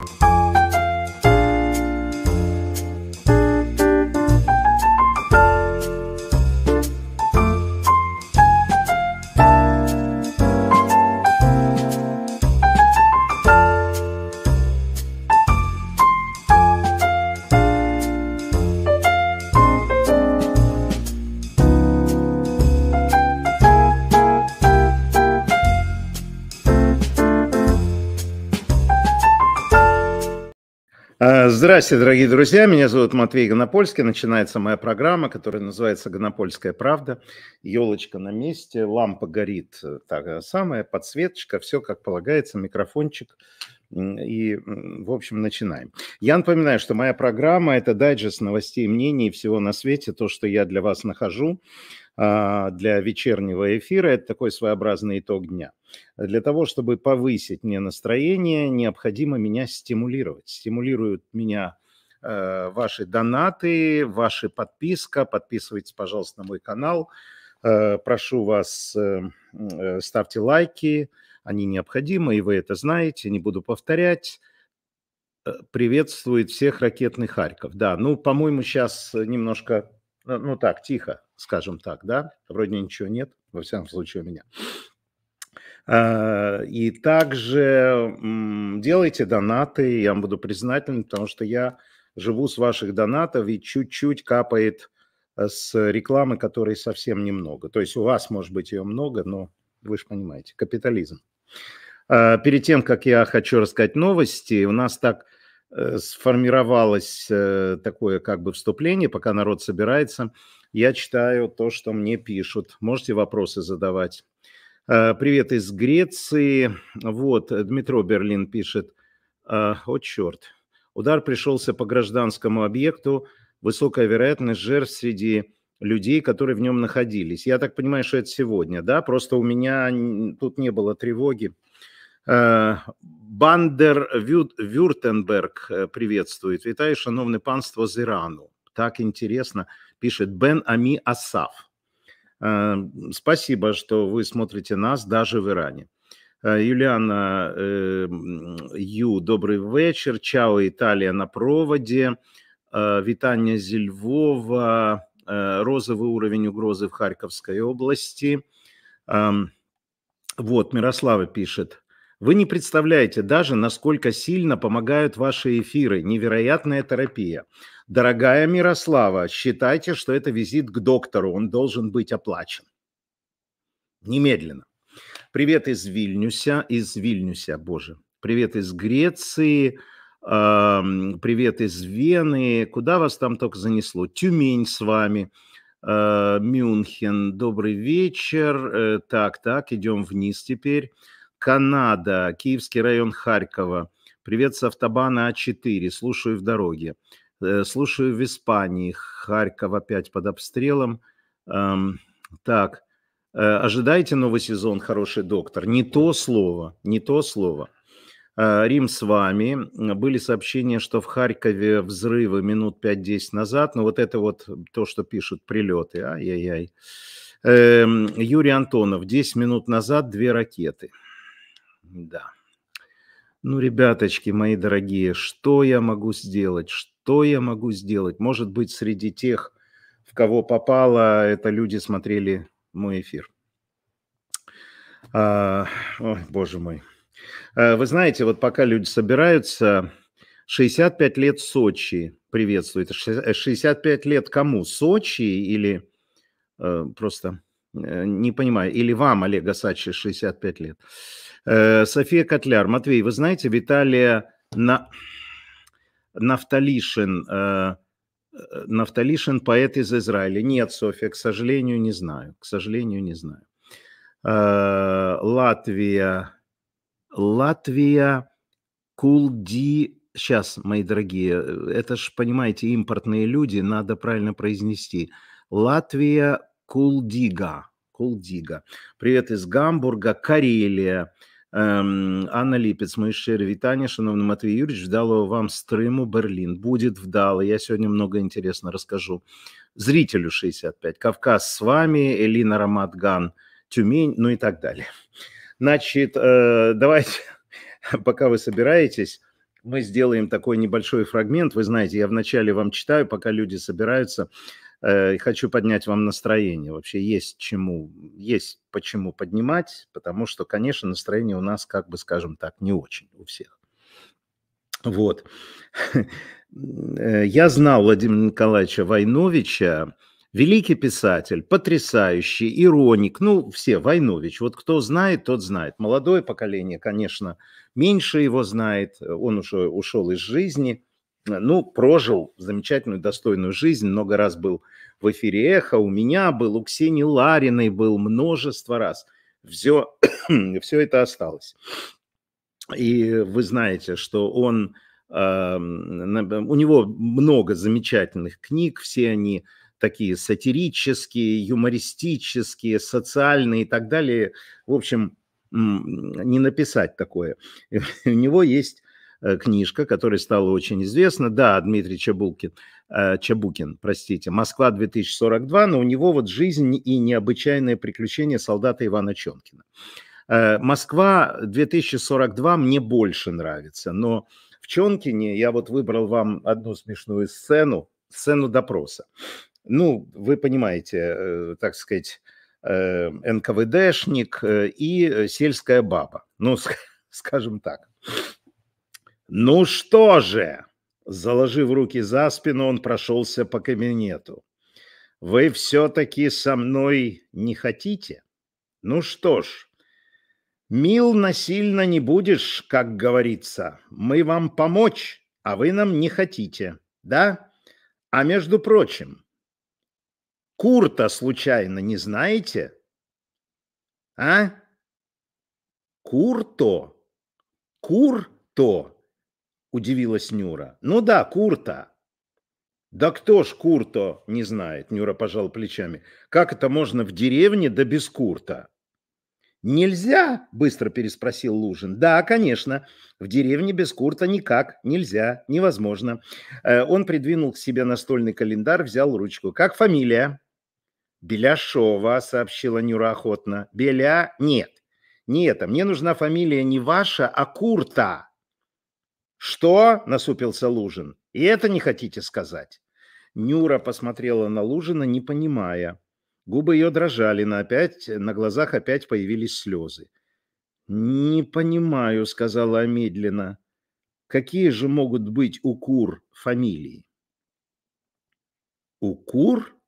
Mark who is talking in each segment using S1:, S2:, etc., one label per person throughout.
S1: you Здравствуйте, дорогие друзья. Меня зовут Матвей Гонопольский. Начинается моя программа, которая называется «Гонопольская правда». Елочка на месте, лампа горит, так самая, подсветочка, все как полагается, микрофончик. И, в общем, начинаем. Я напоминаю, что моя программа – это дайджест новостей, мнений всего на свете, то, что я для вас нахожу для вечернего эфира. Это такой своеобразный итог дня. Для того, чтобы повысить мне настроение, необходимо меня стимулировать. Стимулируют меня э, ваши донаты, ваша подписка. Подписывайтесь, пожалуйста, на мой канал. Э, прошу вас, э, ставьте лайки, они необходимы, и вы это знаете, не буду повторять приветствует всех ракетных Харьков. Да, ну, по-моему, сейчас немножко, ну так, тихо, скажем так, да, вроде ничего нет, во всяком случае у меня. А, и также делайте донаты, я вам буду признателен, потому что я живу с ваших донатов и чуть-чуть капает э, с рекламы, которой совсем немного. То есть у вас, может быть, ее много, но вы же понимаете, капитализм. А, перед тем, как я хочу рассказать новости, у нас так сформировалось э, такое как бы вступление, пока народ собирается. Я читаю то, что мне пишут. Можете вопросы задавать. Э, привет из Греции. Вот, Дмитро Берлин пишет. Э, о, черт. Удар пришелся по гражданскому объекту. Высокая вероятность жертв среди людей, которые в нем находились. Я так понимаю, что это сегодня, да? Просто у меня тут не было тревоги. Э, Бандер Вюртенберг приветствует. Витаю, шановне панство з Ірану. Так интересно, пишет Бен Ами Асаф. Э, спасибо, что вы смотрите нас даже в Иране. Э, Юліана э, Ю, добрий вечір. Чао, Італія на проводі. Вітання зі Львова. Розовый уровень угрозы в Харьковской области. Эм, вот, Мирослава пишет. вы не представляете даже, насколько сильно помогают ваши эфиры. Невероятная терапия. Дорогая Мирослава, считайте, что это визит к доктору, он должен быть оплачен. Немедленно. Привет из Вильнюса, из Вильнюса, боже. Привет из Греции, привет из Вены. Куда вас там только занесло? Тюмень с вами. А, Мюнхен, добрый вечер. Э, так, так, идем вниз теперь. Канада, Киевский район Харькова. Привет с автобана А4, слушаю в дороге. Э, слушаю в Испании, Харьков опять под обстрелом. Так, э, ожидайте новый сезон, хороший доктор. Не то слово, не то слово. Э, Рим с вами. Были сообщения, что в Харькове взрывы минут 5-10 назад. Но вот это вот то, что пишут прилеты. Ай-яй-яй. Эм, Юрий Антонов. 10 минут назад две ракеты. Да. Ну, ребяточки мои дорогие, что я могу сделать? Что я могу сделать? Может быть, среди тех, в кого попало, это люди смотрели мой эфир. А, ой, боже мой. А, вы знаете, вот пока люди собираются, 65 лет Сочи приветствует. 65 лет кому? Сочи или э, просто э, не понимаю, или вам, Олег Асачи, 65 лет? Э, София Котляр. Матвей, вы знаете, Виталия на... Нафталишин, э, э, Нафталишин поэт из Израиля. Нет, София, к сожалению, не знаю. К сожалению, не знаю. Латвия. Латвия. Кулди. Сейчас, мои дорогие, это ж, понимаете, импортные люди, надо правильно произнести. Латвия Кулдига. Кулдига. Привет из Гамбурга, Карелия. Ем, Анна Ліпець, мої щирі вітання, шановний Матвій Юрійович, вдалого вам стриму Берлін. Будет вдало. Я сегодня много интересно расскажу. Зрителю 65. Кавказ с вами, Элина Рамадган, Тюмень, ну и так далее. Значит, э, давайте, пока вы собираетесь, мы сделаем такой небольшой фрагмент. Вы знаете, я вначале вам читаю, пока люди собираются, э, хочу поднять вам настроение. Вообще есть чему, есть почему поднимать, потому что, конечно, настроение у нас, как бы, скажем так, не очень у всех. Вот. Э, я знал Владимира Николаевича Войновича, великий писатель, потрясающий, ироник, ну, все, Войнович. Вот кто знает, тот знает. Молодое поколение, конечно, меньше его знает, он уже ушел из жизни, ну, прожил замечательную, достойную жизнь, много раз был в эфире «Эхо», у меня был, у Ксении Лариной был множество раз. Все, все это осталось. И вы знаете, что он, у него много замечательных книг, все они такие сатирические, юмористические, социальные и так далее. В общем, не написать такое. У него есть э, книжка, которая стала очень известна. Да, Дмитрий Чабулкин, э, Чабукин, простите, «Москва 2042», но у него вот «Жизнь и необычайные приключения солдата Ивана Чонкина». Э, «Москва 2042» мне больше нравится, но в Чонкине я вот выбрал вам одну смешную сцену, сцену допроса. Ну, вы понимаете, так сказать, Э, НКВДшник э, и э, сельская баба. Ну, скажем так. Ну что же, заложив руки за спину, он прошелся по кабинету. Вы все-таки со мной не хотите? Ну что ж, мил насильно не будешь, как говорится. Мы вам помочь, а вы нам не хотите, да? А между прочим, Курта случайно не знаете? А? Курто? Курто? Удивилась Нюра. Ну да, Курта. Да кто ж Курто не знает? Нюра пожал плечами. Как это можно в деревне да без Курта? Нельзя? Быстро переспросил Лужин. Да, конечно. В деревне без Курта никак. Нельзя. Невозможно. Э, он придвинул к себе настольный календарь, взял ручку. Как фамилия? Беляшова, сообщила Нюра охотно. Беля? Нет. Не это. Мне нужна фамилия не ваша, а Курта. Что? Насупился Лужин. И это не хотите сказать? Нюра посмотрела на Лужина, не понимая. Губы ее дрожали, на, опять, на глазах опять появились слезы. «Не понимаю», — сказала медленно. «Какие же могут быть у кур фамилии?» «У кур?»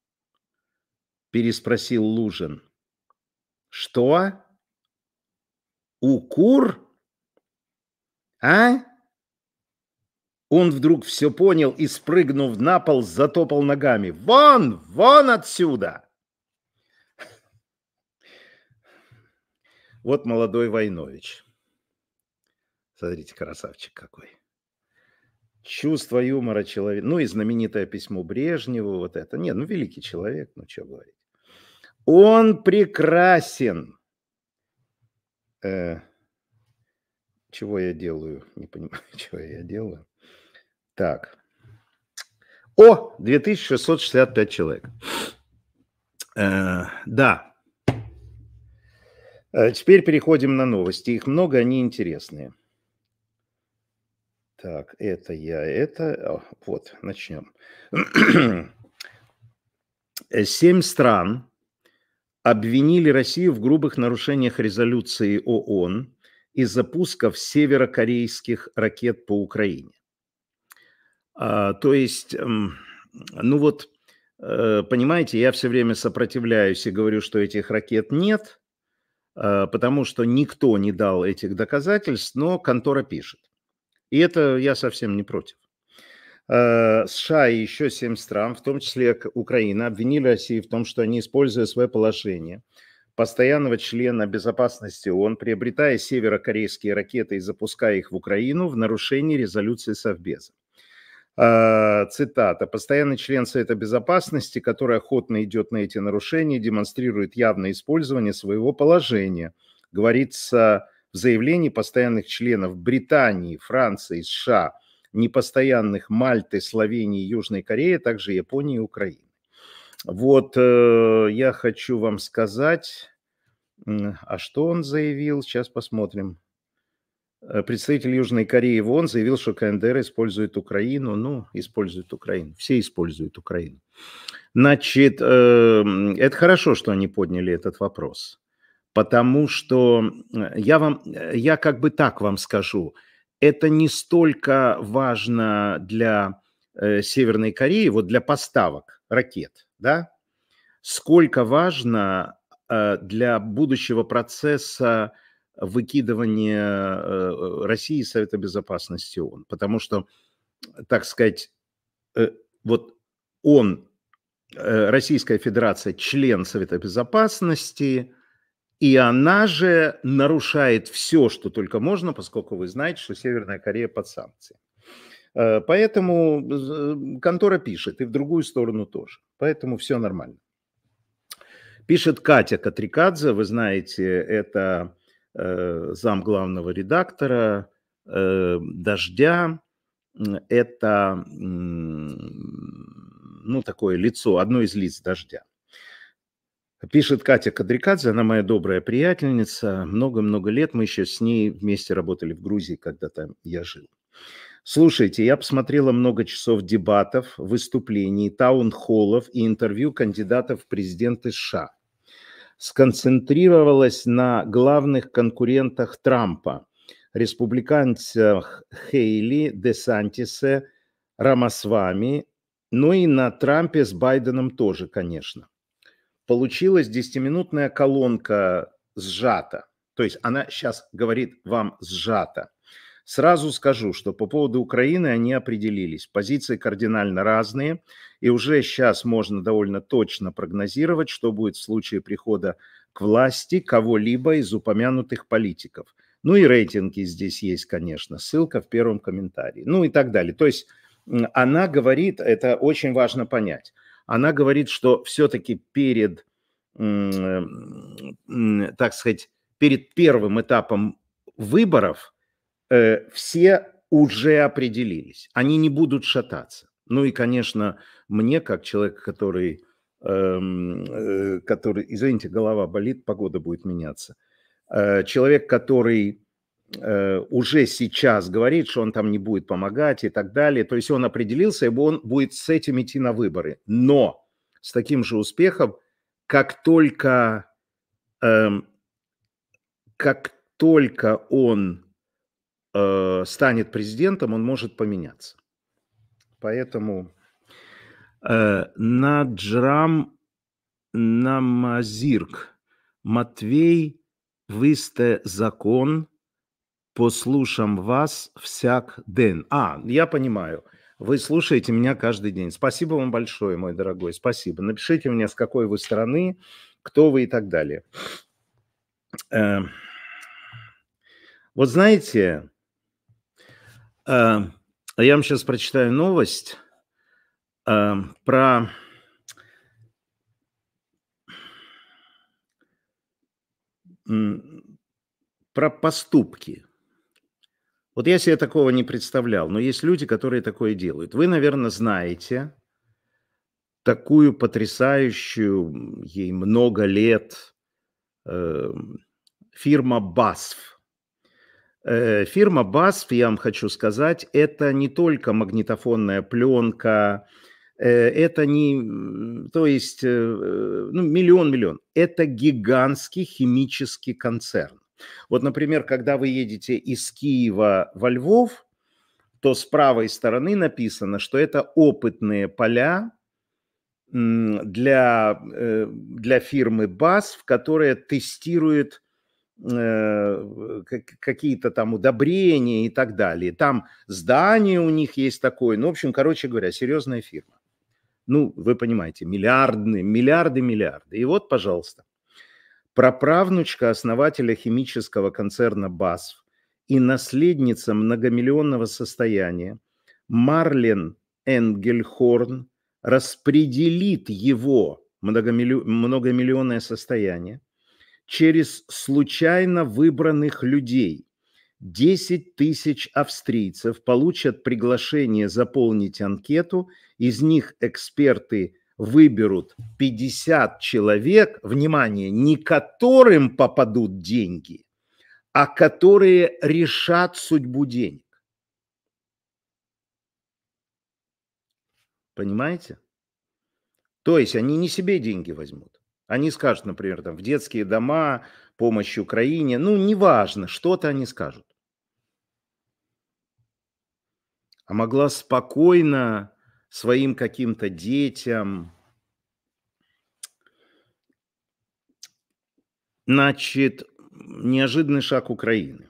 S1: переспросил Лужин. Что? Укур? А? Он вдруг все понял и, спрыгнув на пол, затопал ногами. Вон, вон отсюда! Вот молодой Войнович. Смотрите, красавчик какой. Чувство юмора человека. Ну и знаменитое письмо Брежневу, вот это. Нет, ну великий человек, ну что говорить. Он прекрасен. Э, чего я делаю? Не понимаю, чего я делаю. Так. О, 2665 человек. Э, да. Э, теперь переходим на новости. Их много, они интересные. Так, это я, это... О, вот, начнем. Семь стран обвинили Россию в грубых нарушениях резолюции ООН из-за пусков северокорейских ракет по Украине. А, то есть, ну вот, э, понимаете, я все время сопротивляюсь и говорю, что этих ракет нет, а, потому что никто не дал этих доказательств, но контора пишет. И это я совсем не против. Э, США и еще семь стран, в том числе Украина, обвинили Россию в том, что они, используя свое положение постоянного члена безопасности ООН, приобретая северокорейские ракеты и запуская их в Украину в нарушении резолюции Совбеза. Э, цитата. «Постоянный член Совета Безопасности, который охотно идет на эти нарушения, демонстрирует явное использование своего положения», говорится в заявлении постоянных членов Британии, Франции, США – непостоянных Мальты, Словении, Южной Кореи, а также Японии и Украины. Вот э, я хочу вам сказать, а что он заявил, сейчас посмотрим. Э, представитель Южной Кореи в ООН заявил, что КНДР использует Украину. Ну, использует Украину. Все используют Украину. Значит, эм, это хорошо, что они подняли этот вопрос. Потому что э, я вам, э, я как бы так вам скажу, это не столько важно для Северной Кореи, вот для поставок ракет, да, сколько важно для будущего процесса выкидывание э, России из Совета Безопасности ООН. Потому что, так сказать, э, вот он, э, Российская Федерация, член Совета Безопасности, и она же нарушает все, что только можно, поскольку вы знаете, что Северная Корея под санкциями. Поэтому контора пишет, и в другую сторону тоже. Поэтому все нормально. Пишет Катя Катрикадзе, вы знаете, это Э, зам главного редактора э, «Дождя». Это, ну, такое лицо, одно из лиц «Дождя». Пишет Катя Кадрикадзе, она моя добрая приятельница. Много-много лет мы еще с ней вместе работали в Грузии, когда там я жил. Слушайте, я посмотрела много часов дебатов, выступлений, таун-холлов и интервью кандидатов в президенты США сконцентрировалась на главных конкурентах Трампа – республиканцах Хейли, Десантисе, Рамасвами, ну и на Трампе с Байденом тоже, конечно. Получилась десятиминутная колонка сжата. То есть она сейчас говорит вам сжата. Сразу скажу, что по поводу Украины они определились. Позиции кардинально разные, и уже сейчас можно довольно точно прогнозировать, что будет в случае прихода к власти кого-либо из упомянутых политиков. Ну и рейтинги здесь есть, конечно, ссылка в первом комментарии, ну и так далее. То есть она говорит, это очень важно понять, она говорит, что все-таки перед, так сказать, перед первым этапом выборов – э, все уже определились, они не будут шататься. Ну и, конечно, мне, как человек, который, эм, э, который, извините, голова болит, погода будет меняться, э, человек, который э, уже сейчас говорит, что он там не будет помогать и так далее, то есть он определился, и он будет с этим идти на выборы. Но с таким же успехом, как только, эм, как только он э, станет президентом, он может поменяться. Поэтому э, Наджрам Намазирк Матвей, вы сте закон, послушам вас всяк день. А, я понимаю. Вы слушаете меня каждый день. Спасибо вам большое, мой дорогой. Спасибо. Напишите мне, с какой вы страны, кто вы и так далее. Э, вот знаете, я вам сейчас прочитаю новость э, про про поступки. Вот я себе такого не представлял, но есть люди, которые такое делают. Вы, наверное, знаете такую потрясающую, ей много лет, э, фирма BASF – фирма BASF, я вам хочу сказать, это не только магнитофонная пленка, э, это не, то есть, э, ну, миллион-миллион. Это гигантский химический концерн. Вот, например, когда вы едете из Киева во Львов, то с правой стороны написано, что это опытные поля для, для фирмы BASF, которая тестирует Э, какие-то там удобрения и так далее. Там здание у них есть такое. Ну, в общем, короче говоря, серьезная фирма. Ну, вы понимаете, миллиарды, миллиарды, миллиарды. И вот, пожалуйста, праправнучка основателя химического концерна БАСФ и наследница многомиллионного состояния Марлен Энгельхорн распределит его многомиллионное состояние через случайно выбранных людей. 10 тысяч австрийцев получат приглашение заполнить анкету, из них эксперты выберут 50 человек, внимание, не которым попадут деньги, а которые решат судьбу денег. Понимаете? То есть они не себе деньги возьмут. Они скажут, например, там, в детские дома, помощь Украине, ну, неважно, что-то они скажут. А могла спокойно своим каким-то детям, значит, неожиданный шаг Украины.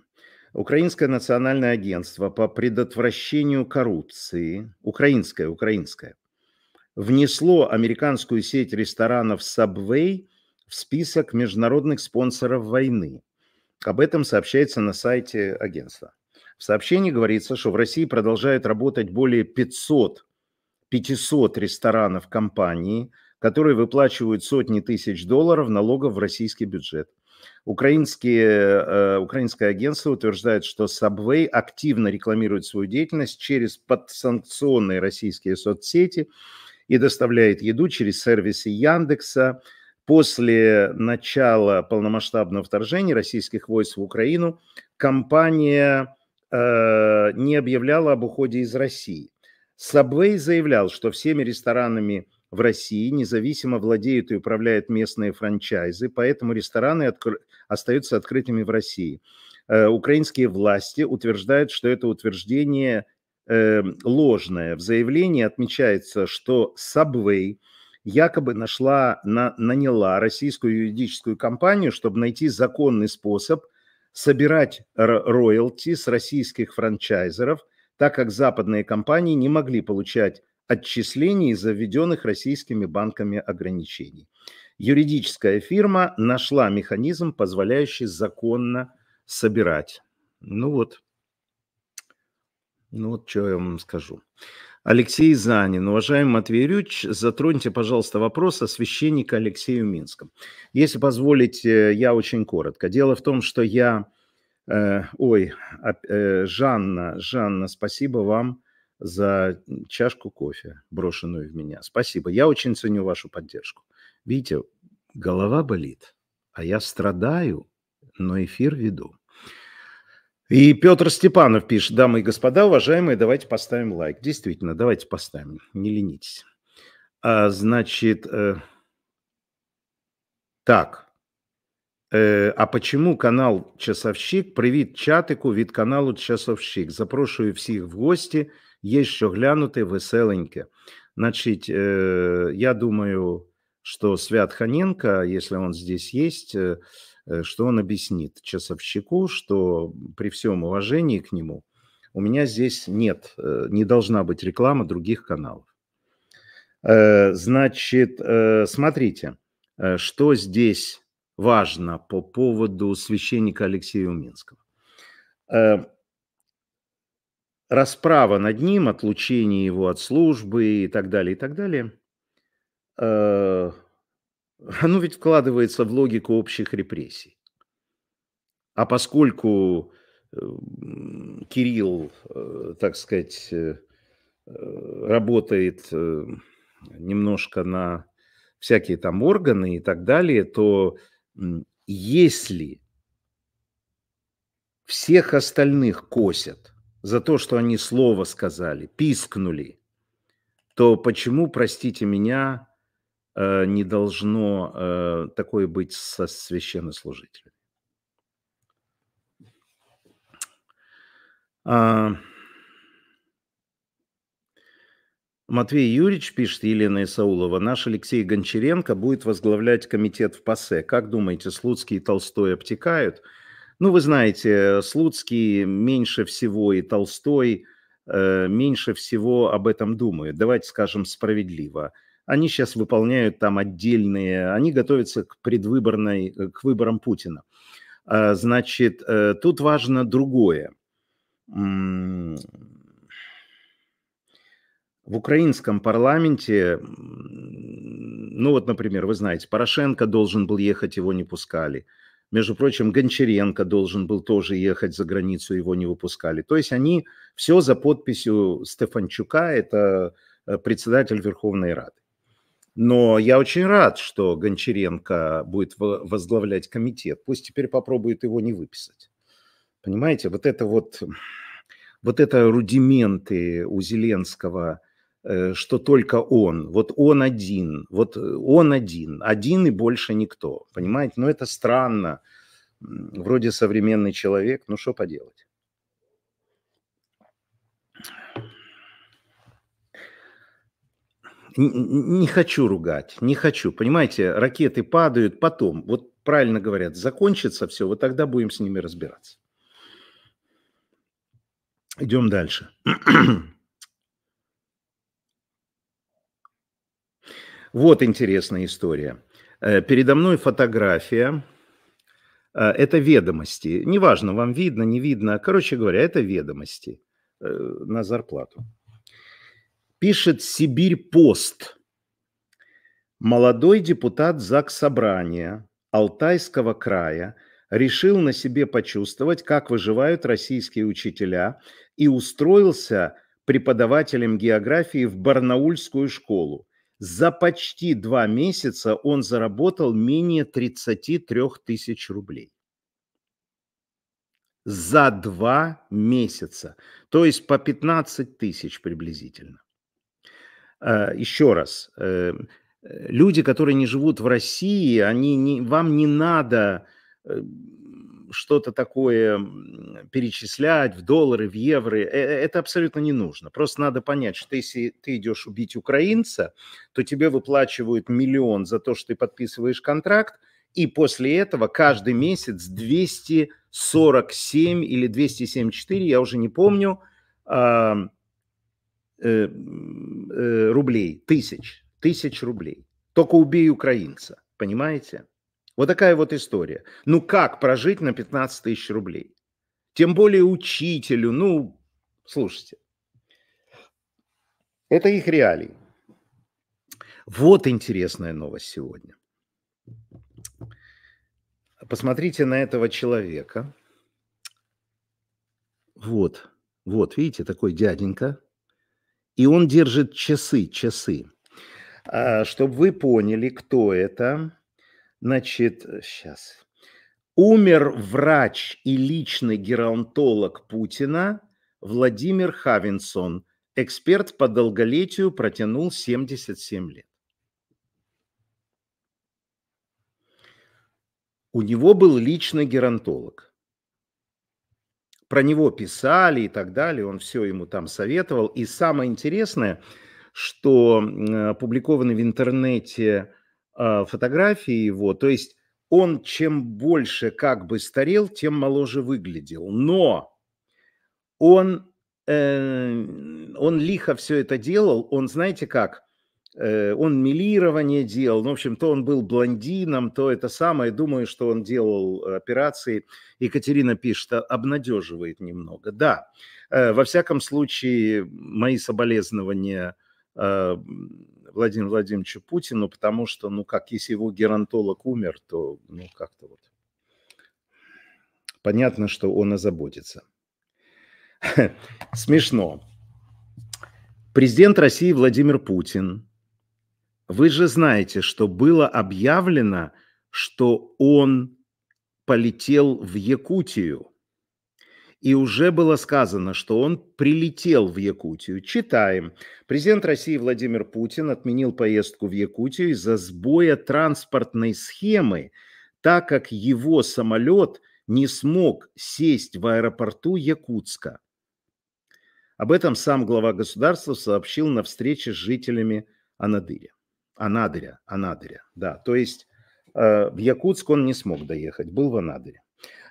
S1: Украинское национальное агентство по предотвращению коррупции, украинское, украинское, внесло американскую сеть ресторанов Subway в список международных спонсоров войны. Об этом сообщается на сайте агентства. В сообщении говорится, что в России продолжает работать более 500, 500 ресторанов компании, которые выплачивают сотни тысяч долларов налогов в российский бюджет. Украинские, э, украинское агентство утверждает, что Subway активно рекламирует свою деятельность через подсанкционные российские соцсети и доставляет еду через сервисы Яндекса. После начала полномасштабного вторжения российских войск в Украину компания э, не объявляла об уходе из России. Subway заявлял, что всеми ресторанами в России независимо владеют и управляют местные франчайзы, поэтому рестораны откр... остаются открытыми в России. Э, украинские власти утверждают, что это утверждение э, ложное. В заявлении отмечается, что Subway якобы нашла, на, наняла российскую юридическую компанию, чтобы найти законный способ собирать роялти с российских франчайзеров, так как западные компании не могли получать отчислений из заведенных российскими банками ограничений. Юридическая фирма нашла механизм, позволяющий законно собирать. Ну вот, ну вот что я вам скажу. Алексей Занин. Уважаемый Матвей Юрьевич, затроньте, пожалуйста, вопрос о священнике Алексею Минском. Если позволите, я очень коротко. Дело в том, что я... Э, ой, э, Жанна, Жанна, спасибо вам за чашку кофе, брошенную в меня. Спасибо. Я очень ценю вашу поддержку. Видите, голова болит, а я страдаю, но эфир веду. И Петр Степанов пишет, дамы и господа, уважаемые, давайте поставим лайк. Действительно, давайте поставим, не ленитесь. А, значит, э, так, э, а почему канал Часовщик? Привіт чатику від каналу Часовщик. Запрошую всіх в гості – є що глянути веселеньке. Значит, э, я думаю, что Свят Ханенко, если он здесь есть, э, э, что он объяснит часовщику, что при всем уважении к нему у меня здесь нет, не должна быть реклама других каналов. Значит, смотрите, что здесь важно по поводу священника Алексея Уминского расправа над ним, отлучение его от службы и так далее, и так далее, э, оно ведь вкладывается в логику общих репрессий. А поскольку э, Кирилл, э, так сказать, работает немножко на всякие там органы и так далее, то если всех остальных косят – за то, что они слово сказали, пискнули, то почему, простите меня, э, не должно э, такое быть со священнослужителями? А, Матвей Юрьевич, пишет Елена Исаулова, наш Алексей Гончаренко будет возглавлять комитет в ПАСЕ. Как думаете, Слуцкий и Толстой обтекают? Ну, вы знаете, Слуцкий меньше всего и Толстой э, меньше всего об этом думают. Давайте скажем справедливо. Они сейчас выполняют там отдельные, они готовятся к предвыборной, э, к выборам Путина. Э, значит, э, тут важно другое. В украинском парламенте, ну вот, например, вы знаете, Порошенко должен был ехать, его не пускали. Между прочим, Гончаренко должен был тоже ехать за границу, его не выпускали. То есть они все за подписью Стефанчука, это э, председатель Верховной Рады. Но я очень рад, что Гончаренко будет возглавлять комитет. Пусть теперь попробует его не выписать. Понимаете, вот это вот, вот это рудименты у Зеленского, э, что только он, вот он один, вот он один, один и больше никто, понимаете? Ну это странно, вроде современный человек, ну что поделать. Не хочу ругать, не хочу. Понимаете, ракеты падают потом. Вот правильно говорят, закончится все, вот тогда будем с ними разбираться. Идем дальше. Вот интересная история. Э, передо мной фотография. Э, это ведомости. Неважно, вам видно, не видно. Короче говоря, это ведомости э, на зарплату. Пишет Сибирь Пост. Молодой депутат ЗАГС Собрания Алтайского края решил на себе почувствовать, как выживают российские учителя, и устроился преподавателем географии в Барнаульскую школу. За почти два месяца он заработал менее 33 тысяч рублей. За два месяца. То есть по 15 тысяч приблизительно. Э, еще раз, э, люди, которые не живут в России, они не, вам не надо э, что-то такое перечислять в доллары, в евро. Это абсолютно не нужно. Просто надо понять, что если ты идешь убить украинца, то тебе выплачивают миллион за то, что ты подписываешь контракт, и после этого каждый месяц 247 или 274, я уже не помню, Э, э, рублей, тысяч, тысяч рублей. Только убей украинца, понимаете? Вот такая вот история. Ну как прожить на 15 тысяч рублей? Тем более учителю, ну, слушайте. Это их реалии. Вот интересная новость сегодня. Посмотрите на этого человека. Вот, вот, видите, такой дяденька, и он держит часы, часы. А, чтобы вы поняли, кто это, значит, сейчас. Умер врач и личный геронтолог Путина Владимир Хавинсон. Эксперт по долголетию протянул 77 лет. У него был личный геронтолог про него писали и так далее, он все ему там советовал. И самое интересное, что опубликованы в интернете а, фотографии его, то есть он чем больше как бы старел, тем моложе выглядел. Но он, э, он лихо все это делал, он, знаете как, он милирование делал, ну, в общем, то он был блондином, то это самое, думаю, что он делал операции. Екатерина пишет, обнадеживает немного. Да, э, во всяком случае, мои соболезнования э, Владимиру Владимировичу Путину, потому что, ну, как, если его геронтолог умер, то, ну, как-то вот понятно, что он озаботится. Смешно. Президент России Владимир Путин вы же знаете, что было объявлено, что он полетел в Якутию. И уже было сказано, что он прилетел в Якутию. Читаем. Президент России Владимир Путин отменил поездку в Якутию из-за сбоя транспортной схемы, так как его самолет не смог сесть в аэропорту Якутска. Об этом сам глава государства сообщил на встрече с жителями Анадыря. Анадыря, Анадыря, да. То есть э, в Якутск он не смог доехать, был в Анадыре.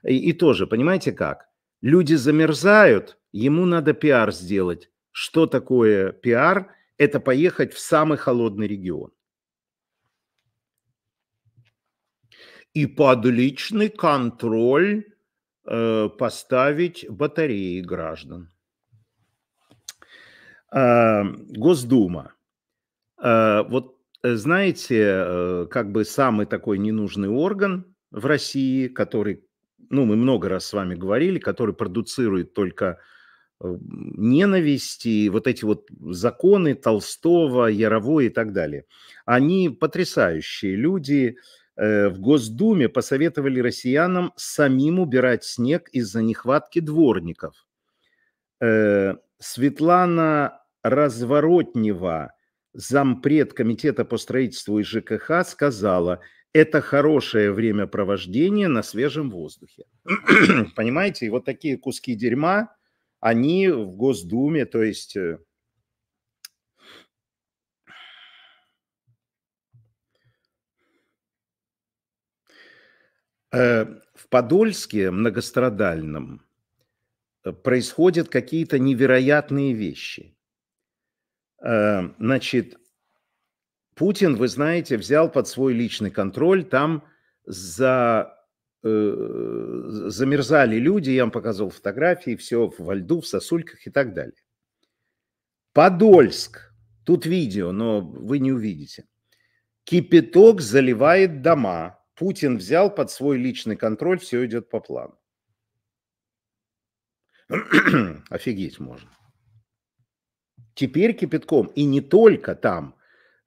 S1: И, и тоже, понимаете как? Люди замерзают, ему надо пиар сделать. Что такое пиар? Это поехать в самый холодный регион. И под личный контроль э, поставить батареи граждан. Э, Госдума. Э, вот знаете, э, как бы самый такой ненужный орган в России, который, ну, мы много раз с вами говорили, который продуцирует только э, ненависть и вот эти вот законы Толстого, Яровой и так далее. Они потрясающие люди, э, в Госдуме посоветовали россиянам самим убирать снег из-за нехватки дворников. Э, Светлана Разворотнева, зампред комитета по строительству и ЖКХ, сказала, это хорошее времяпровождение на свежем воздухе. Понимаете, и вот такие куски дерьма, они в Госдуме, то есть э, э, в Подольске многострадальном э, происходят какие-то невероятные вещи. Значит, Путин, вы знаете, взял под свой личный контроль, там за Э, замерзали люди, я вам показывал фотографии, все во льду, в сосульках и так далее. Подольск, тут видео, но вы не увидите. Кипяток заливает дома. Путин взял под свой личный контроль, все идет по плану. Офигеть можно. Теперь кипятком, и не только там,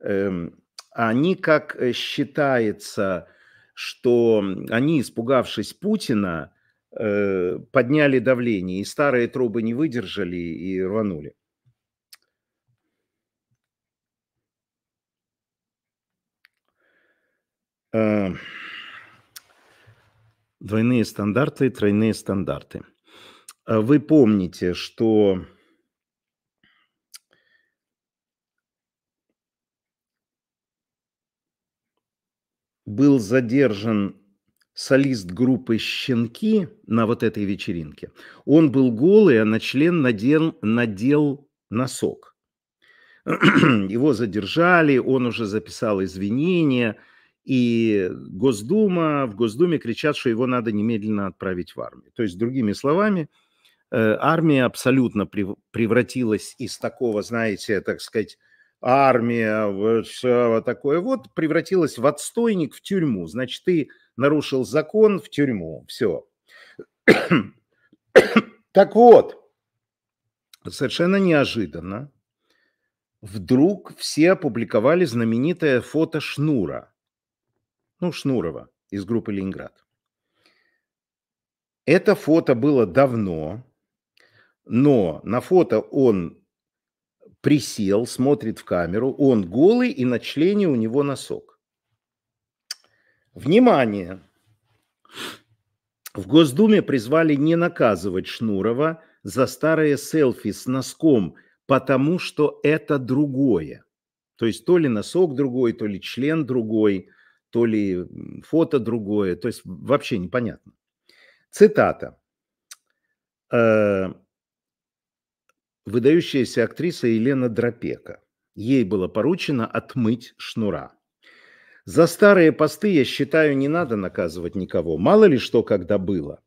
S1: эм, они, как э, считается, что они, испугавшись Путина, э, подняли давление, и старые трубы не выдержали и рванули. Э, двойные стандарты, тройные стандарты. Э, вы помните, что был задержан солист группы «Щенки» на вот этой вечеринке. Он был голый, а на член надел, надел носок. Его задержали, он уже записал извинения, и Госдума, в Госдуме кричат, что его надо немедленно отправить в армию. То есть, другими словами, э, армия абсолютно превратилась из такого, знаете, так сказать, армия, вот такое вот, превратилась в отстойник, в тюрьму. Значит, ты нарушил закон в тюрьму. Все. Так вот, совершенно неожиданно, вдруг все опубликовали знаменитое фото Шнура. Ну, Шнурова из группы «Ленинград». Это фото было давно, но на фото он присел, смотрит в камеру, он голый и на члене у него носок. Внимание! В Госдуме призвали не наказывать Шнурова за старое селфи с носком, потому что это другое. То есть то ли носок другой, то ли член другой, то ли фото другое. То есть вообще непонятно. Цитата. Выдающаяся актриса Елена Дропека. Ей было поручено отмыть шнура. За старые посты, я считаю, не надо наказывать никого. Мало ли что когда было.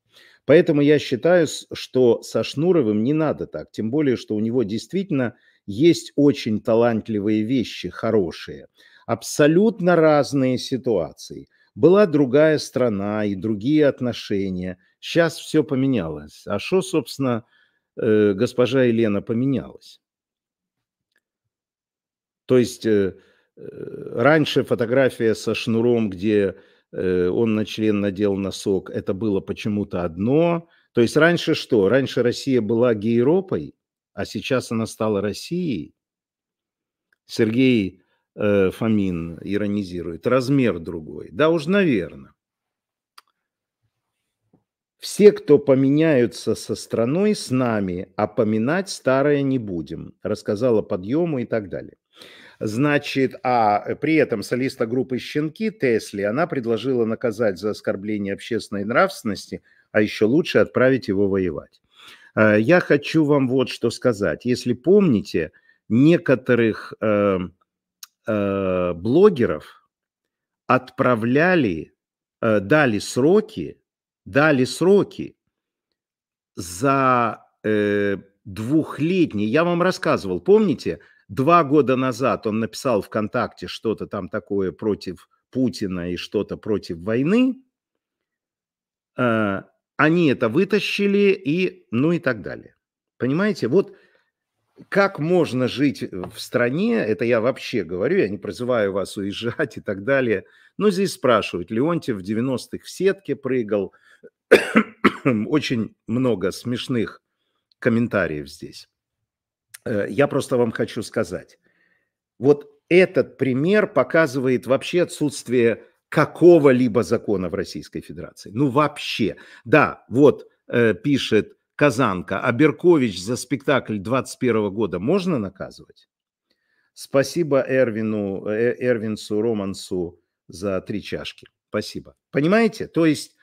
S1: Поэтому я считаю, что со Шнуровым не надо так. Тем более, что у него действительно есть очень талантливые вещи, хорошие. Абсолютно разные ситуации. Была другая страна и другие отношения. Сейчас все поменялось. А что, собственно, э, госпожа Елена поменялась. То есть э, э, раньше фотография со шнуром, где э, он на член надел носок, это было почему-то одно. То есть раньше что? Раньше Россия была гейропой, а сейчас она стала Россией. Сергей э, Фомин иронизирует. Размер другой. Да уж, наверное. Все, кто поменяются со страной, с нами, а поминать старое не будем, рассказала подъему и так далее. Значит, а при этом солиста группы «Щенки» Тесли, она предложила наказать за оскорбление общественной нравственности, а еще лучше отправить его воевать. Э, я хочу вам вот что сказать. Если помните, некоторых э, э, блогеров отправляли, э, дали сроки дали сроки за э, двухлетний. Я вам рассказывал, помните, два года назад он написал ВКонтакте что-то там такое против Путина и что-то против войны. Э, они это вытащили и, ну и так далее. Понимаете, вот как можно жить в стране, это я вообще говорю, я не призываю вас уезжать и так далее. Но здесь спрашивают, Леонтьев в 90-х в сетке прыгал, очень много смешных комментариев здесь. Э, я просто вам хочу сказать, вот этот пример показывает вообще отсутствие какого-либо закона в Российской Федерации. Ну вообще. Да, вот э, пишет Казанка, а Беркович за спектакль 21 года можно наказывать? Спасибо Эрвину, э, Эрвинсу Романсу за три чашки. Спасибо. Понимаете? То есть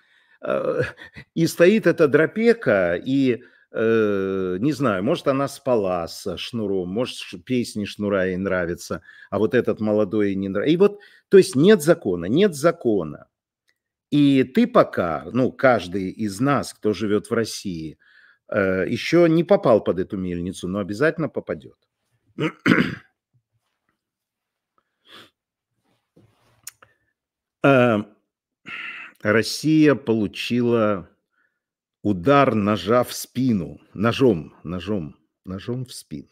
S1: э, и стоит эта дропека, и Э, не знаю, может, она спала со Шнуром, может, песни Шнура ей нравятся, а вот этот молодой не нравится. И вот, то есть нет закона, нет закона. И ты пока, ну, каждый из нас, кто живет в России, еще не попал под эту мельницу, но обязательно попадет. Э, Россия получила удар ножа в спину, ножом, ножом, ножом в спину.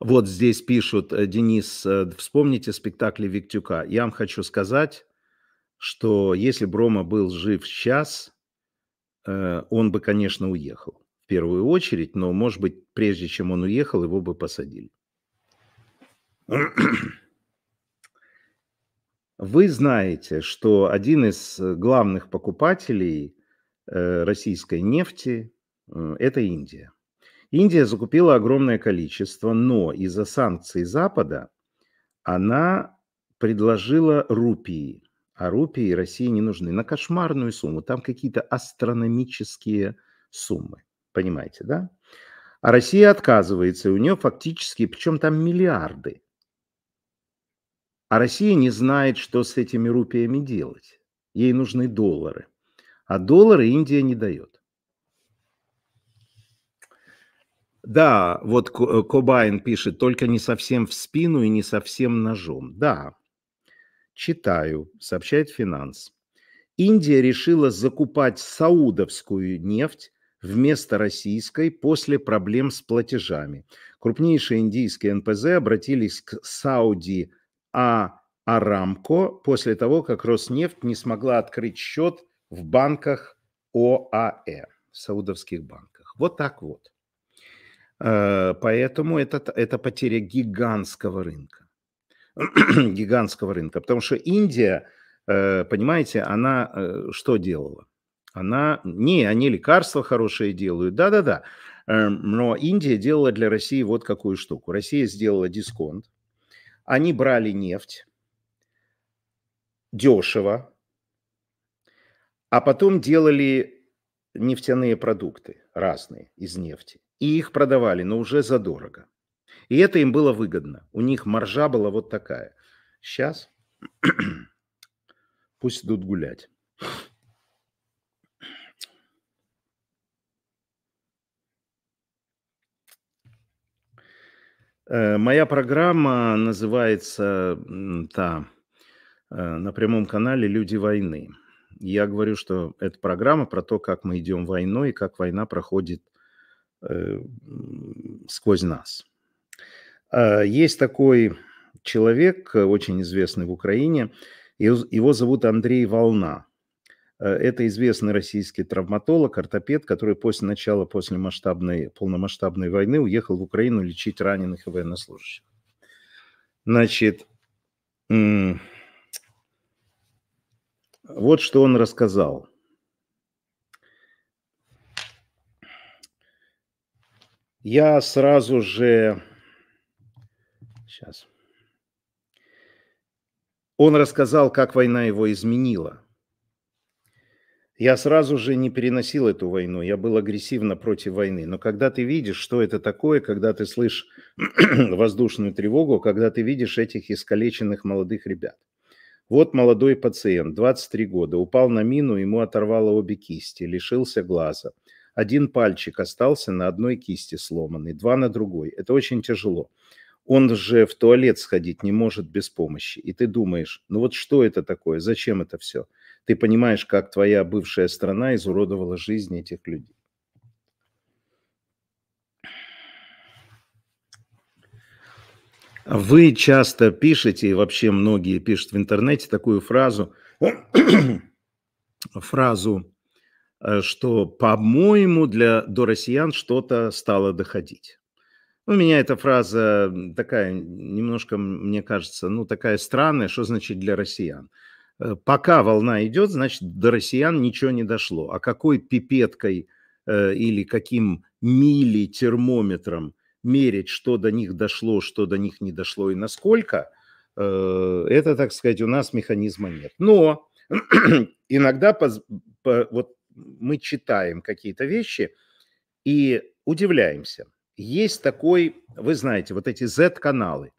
S1: Вот здесь пишут, э, Денис, э, вспомните спектакли Виктюка. Я вам хочу сказать, что если Брома был жив сейчас, э, он бы, конечно, уехал в первую очередь, но, может быть, прежде чем он уехал, его бы посадили. Вы знаете, что один из главных покупателей Э, российской нефти э, – это Индия. Индия закупила огромное количество, но из-за санкций Запада она предложила рупии, а рупии России не нужны, на кошмарную сумму. Там какие-то астрономические суммы, понимаете, да? А Россия отказывается, и у нее фактически, причем там миллиарды. А Россия не знает, что с этими рупиями делать. Ей нужны доллары – а доллары Индия не дает. Да, вот Кобайн пишет, только не совсем в спину и не совсем ножом. Да, читаю, сообщает Финанс. Индия решила закупать саудовскую нефть вместо российской после проблем с платежами. Крупнейшие индийские НПЗ обратились к Сауди А Арамко после того, как Роснефть не смогла открыть счет в банках ОАЭ, в саудовских банках. Вот так вот. Э, поэтому это, это потеря гигантского рынка. гигантского рынка. Потому что Индия, э, понимаете, она э, что делала? Она, не, они лекарства хорошие делают, да-да-да. Но Индия делала для России вот какую штуку. Россия сделала дисконт. Они брали нефть дешево, а потом делали нефтяные продукты разные из нефти. И их продавали, но уже задорого. И это им было выгодно. У них маржа была вот такая. Сейчас пусть идут гулять. Э, моя программа называется та, э, на прямом канале «Люди войны». Я говорю, что это программа про то, как мы идем войной и как война проходит э, сквозь нас. Э, есть такой человек, очень известный в Украине, его зовут Андрей Волна. Э, это известный российский травматолог, ортопед, который после начала, после масштабной, полномасштабной войны уехал в Украину лечить раненых и военнослужащих. Значит, вот что он рассказал. Я сразу же... Сейчас. Он рассказал, как война его изменила. Я сразу же не переносил эту войну, я был агрессивно против войны. Но когда ты видишь, что это такое, когда ты слышишь воздушную тревогу, когда ты видишь этих искалеченных молодых ребят, вот молодой пациент, 23 года, упал на мину, ему оторвало обе кисти, лишился глаза. Один пальчик остался на одной кисти сломанный, два на другой. Это очень тяжело он же в туалет сходить не может без помощи. И ты думаешь, ну вот что это такое, зачем это все? Ты понимаешь, как твоя бывшая страна изуродовала жизнь этих людей. Вы часто пишете, и вообще многие пишут в интернете такую фразу, фразу, э, что, по-моему, для до россиян что-то стало доходить. У меня эта фраза такая, немножко, мне кажется, ну, такая странная, что значит для россиян. Э, пока волна идет, значит, до россиян ничего не дошло. А какой пипеткой э, или каким мили термометром мерить, что до них дошло, что до них не дошло и насколько, э, это, так сказать, у нас механизма нет. Но иногда по, по, вот мы читаем какие-то вещи и удивляемся. Есть такой, вы знаете, вот эти Z-каналы,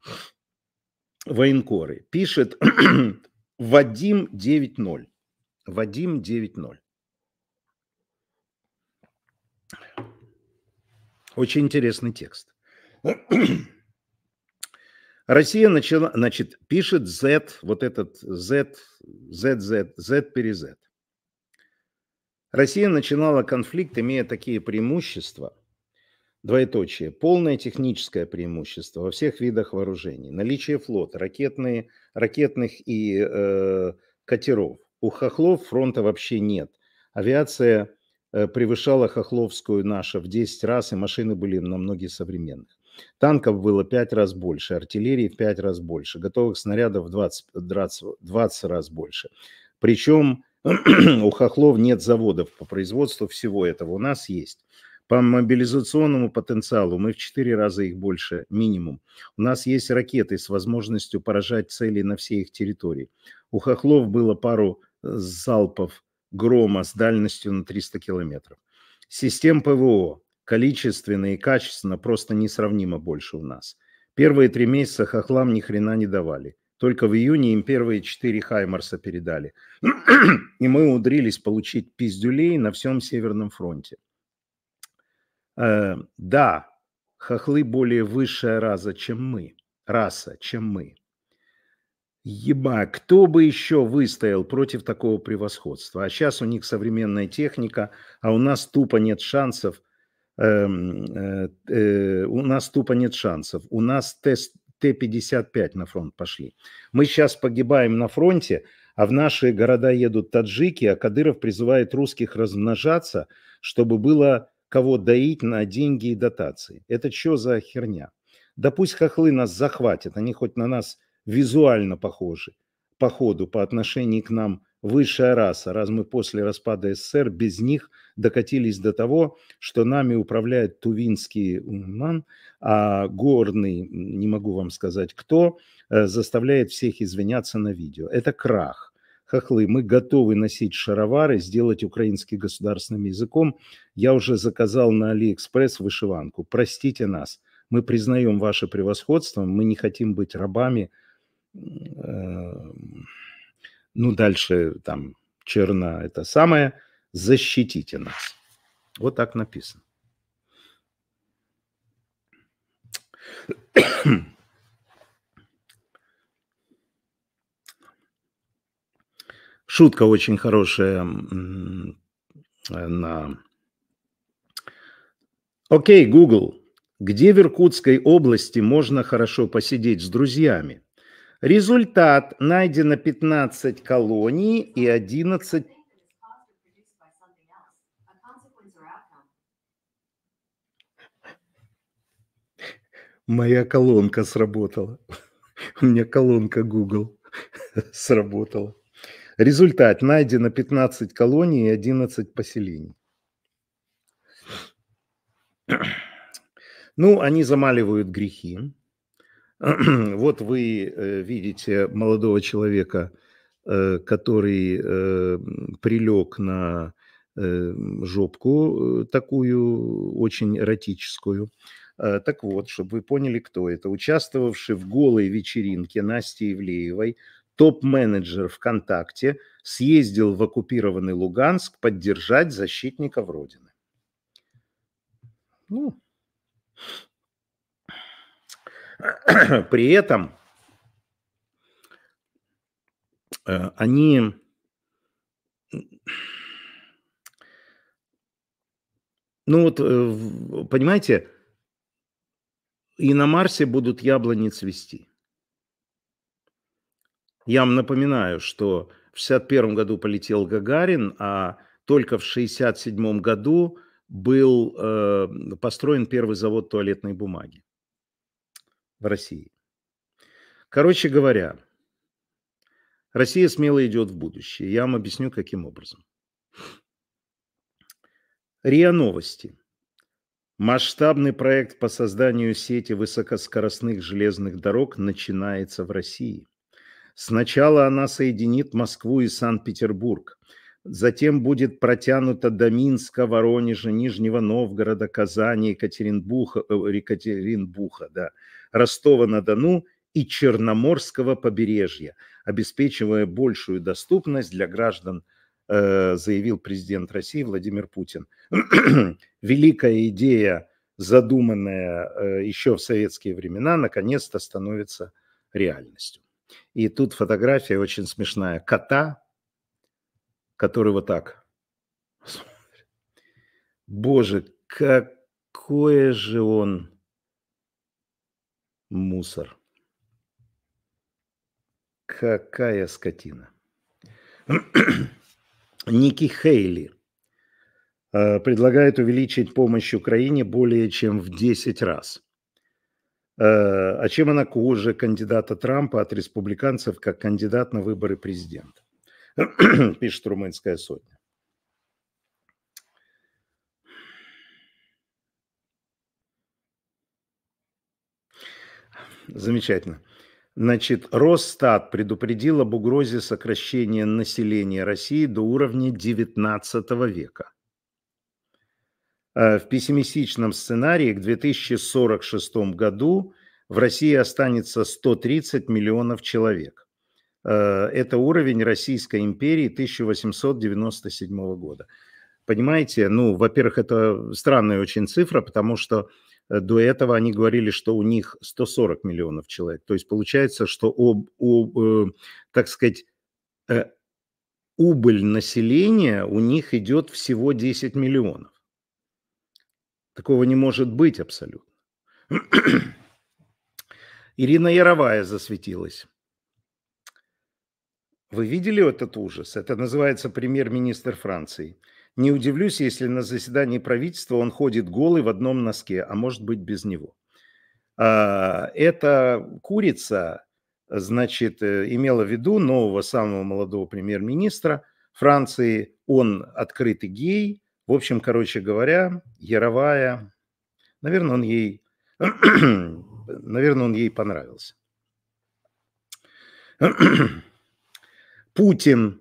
S1: военкоры, пишет Вадим 9.0. Вадим 9.0. Очень интересный текст. Россия начала, значит, пишет Z, вот этот Z, Z, Z, Z пере Z. Россия начинала конфликт, имея такие преимущества, двоеточие, полное техническое преимущество во всех видах вооружений, наличие флота, ракетные, ракетных и э, катеров. У хохлов фронта вообще нет. Авиация Э, превышала Хохловскую наша в 10 раз, и машины были намного современных. Танков было 5 раз больше, артиллерии в 5 раз больше, готовых снарядов в 20, 20, 20 раз больше. Причем у Хохлов нет заводов по производству всего этого, у нас есть. По мобилизационному потенциалу мы в 4 раза их больше минимум. У нас есть ракеты с возможностью поражать цели на всей их территории. У Хохлов было пару э, залпов грома с дальностью на 300 километров. Систем ПВО количественно и качественно просто несравнимо больше у нас. Первые три месяца хохлам ни хрена не давали. Только в июне им первые четыре Хаймарса передали. И мы умудрились получить пиздюлей на всем Северном фронте. Э, да, хохлы более высшая раса, чем мы. Раса, чем мы. Еба, кто бы еще выстоял против такого превосходства? А сейчас у них современная техника, а у нас тупо нет шансов. Э, э, э, у нас тупо нет шансов. У нас тест Т-55 на фронт пошли. Мы сейчас погибаем на фронте, а в наши города едут таджики, а Кадыров призывает русских размножаться, чтобы было кого доить на деньги и дотации. Это что за херня? Да пусть хохлы нас захватят, они хоть на нас визуально похожи по ходу, по отношению к нам высшая раса, раз мы после распада СССР без них докатились до того, что нами управляет тувинский уман, а горный, не могу вам сказать кто, э, заставляет всех извиняться на видео. Это крах. Хохлы, мы готовы носить шаровары, сделать украинский государственным языком. Я уже заказал на Алиэкспресс вышиванку. Простите нас. Мы признаем ваше превосходство, мы не хотим быть рабами Эм, ну, дальше там черна это самое, защитите нас. Вот так написано. Шутка очень хорошая на... Окей, Google, где в Иркутской области можно хорошо посидеть с друзьями? Результат. Найдено 15 колоний и 11... Моя колонка сработала. У меня колонка Google сработала. Результат. Найдено 15 колоний и 11 поселений. Ну, они замаливают грехи. Вот вы э, видите молодого человека, э, который э, прилег на жопку такую очень эротическую. Так вот, чтобы вы поняли, кто это. Участвовавший в голой вечеринке Насти Ивлеевой, топ-менеджер ВКонтакте, съездил в оккупированный Луганск поддержать защитников Родины. Ну, При этом э, они ну вот, э, понимаете, и на Марсе будут яблони цвести. Я вам напоминаю, что в 61 году полетел Гагарин, а только в 67 году был э, построен первый завод туалетной бумаги в России. Короче говоря, Россия смело идет в будущее. Я вам объясню, каким образом. РИА Новости. Масштабный проект по созданию сети высокоскоростных железных дорог начинается в России. Сначала она соединит Москву и Санкт-Петербург. Затем будет протянута до Минска, Воронежа, Нижнего Новгорода, Казани, Екатеринбурга, э, Екатеринбурга да, Ростова-на-Дону и Черноморского побережья, обеспечивая большую доступность для граждан, э, заявил президент России Владимир Путин. Великая идея, задуманная э, еще в советские времена, наконец-то становится реальностью. И тут фотография очень смешная. Кота, который вот так. Боже, какой же он мусор. Какая скотина. Ники Хейли э, предлагает увеличить помощь Украине более чем в 10 раз. Э, а чем она хуже кандидата Трампа от республиканцев как кандидат на выборы президента? Пишет Румынская сотня. Замечательно. Значит, Росстат предупредил об угрозе сокращения населения России до уровня XIX века. Э, в пессимистичном сценарии к 2046 году в России останется 130 миллионов человек. Э, это уровень Российской империи 1897 года. Понимаете, ну, во-первых, это странная очень цифра, потому что э, до этого они говорили, что у них 140 миллионов человек. То есть получается, что, об, об, так сказать, убыль населения у них идет всего 10 миллионов. Такого не может быть абсолютно. Ирина Яровая засветилась. Вы видели этот ужас? Это называется премьер-министр Франции. Не удивлюсь, если на заседании правительства он ходит голый в одном носке, а может быть без него. А, эта курица, значит, э, имела в виду нового самого молодого премьер-министра Франции. Он открытый гей, в общем, короче говоря, Яровая, наверное, он ей, наверное, он ей понравился. Путин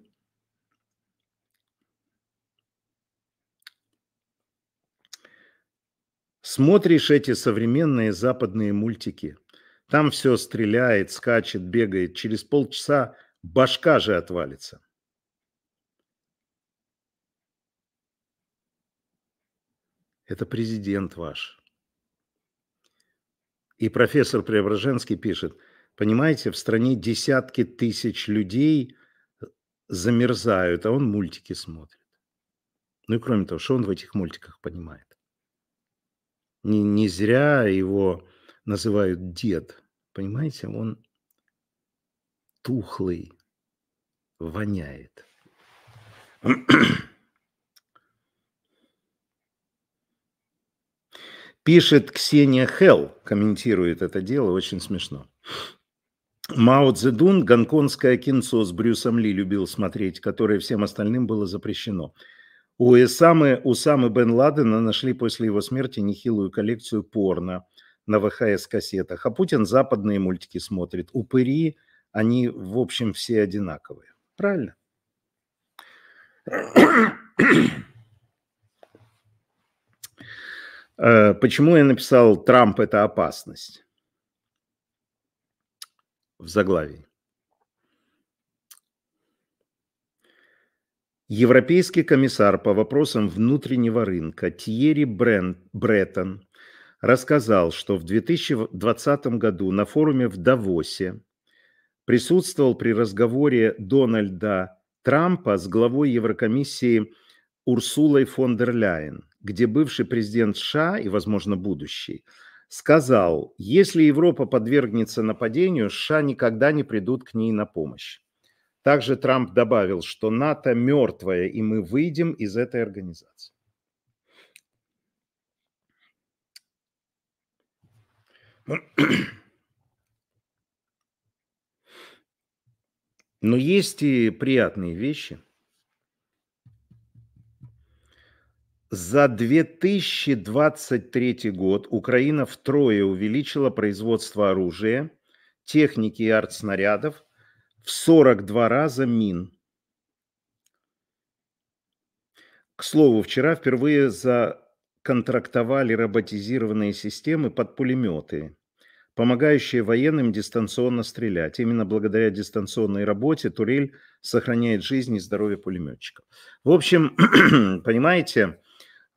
S1: Смотришь эти современные западные мультики. Там все стреляет, скачет, бегает. Через полчаса башка же отвалится. Это президент ваш. И профессор Преображенский пишет, понимаете, в стране десятки тысяч людей замерзают, а он мультики смотрит. Ну и кроме того, что он в этих мультиках понимает? Не, не зря его называют дед. Понимаете, он тухлый, воняет. Пишет Ксения Хелл, комментирует это дело, очень смешно. Мао Цзэдун гонконгское кинцо с Брюсом Ли любил смотреть, которое всем остальным было запрещено. У Эсамы, Усамы Бен Ладена нашли после его смерти нехилую коллекцию порно на ВХС-кассетах, а Путин западные мультики смотрит. Упыри, они, в общем, все одинаковые. Правильно? Э, почему я написал «Трамп – это опасность» в заглавии? Европейский комиссар по вопросам внутреннего рынка Тьерри Брен, Бреттон рассказал, что в 2020 году на форуме в Давосе присутствовал при разговоре Дональда Трампа с главой Еврокомиссии Урсулой фон дер Ляйен где бывший президент США и, возможно, будущий, сказал, если Европа подвергнется нападению, США никогда не придут к ней на помощь. Также Трамп добавил, что НАТО мертвое, и мы выйдем из этой организации. Но есть и приятные вещи. За 2023 год Украина втрое увеличила производство оружия, техники и артснарядов, в 42 раза мин. К слову, вчера впервые законтрактовали роботизированные системы под пулеметы помогающие военным дистанционно стрелять. Именно благодаря дистанционной работе турель сохраняет жизнь и здоровье пулеметчиков. В общем, понимаете,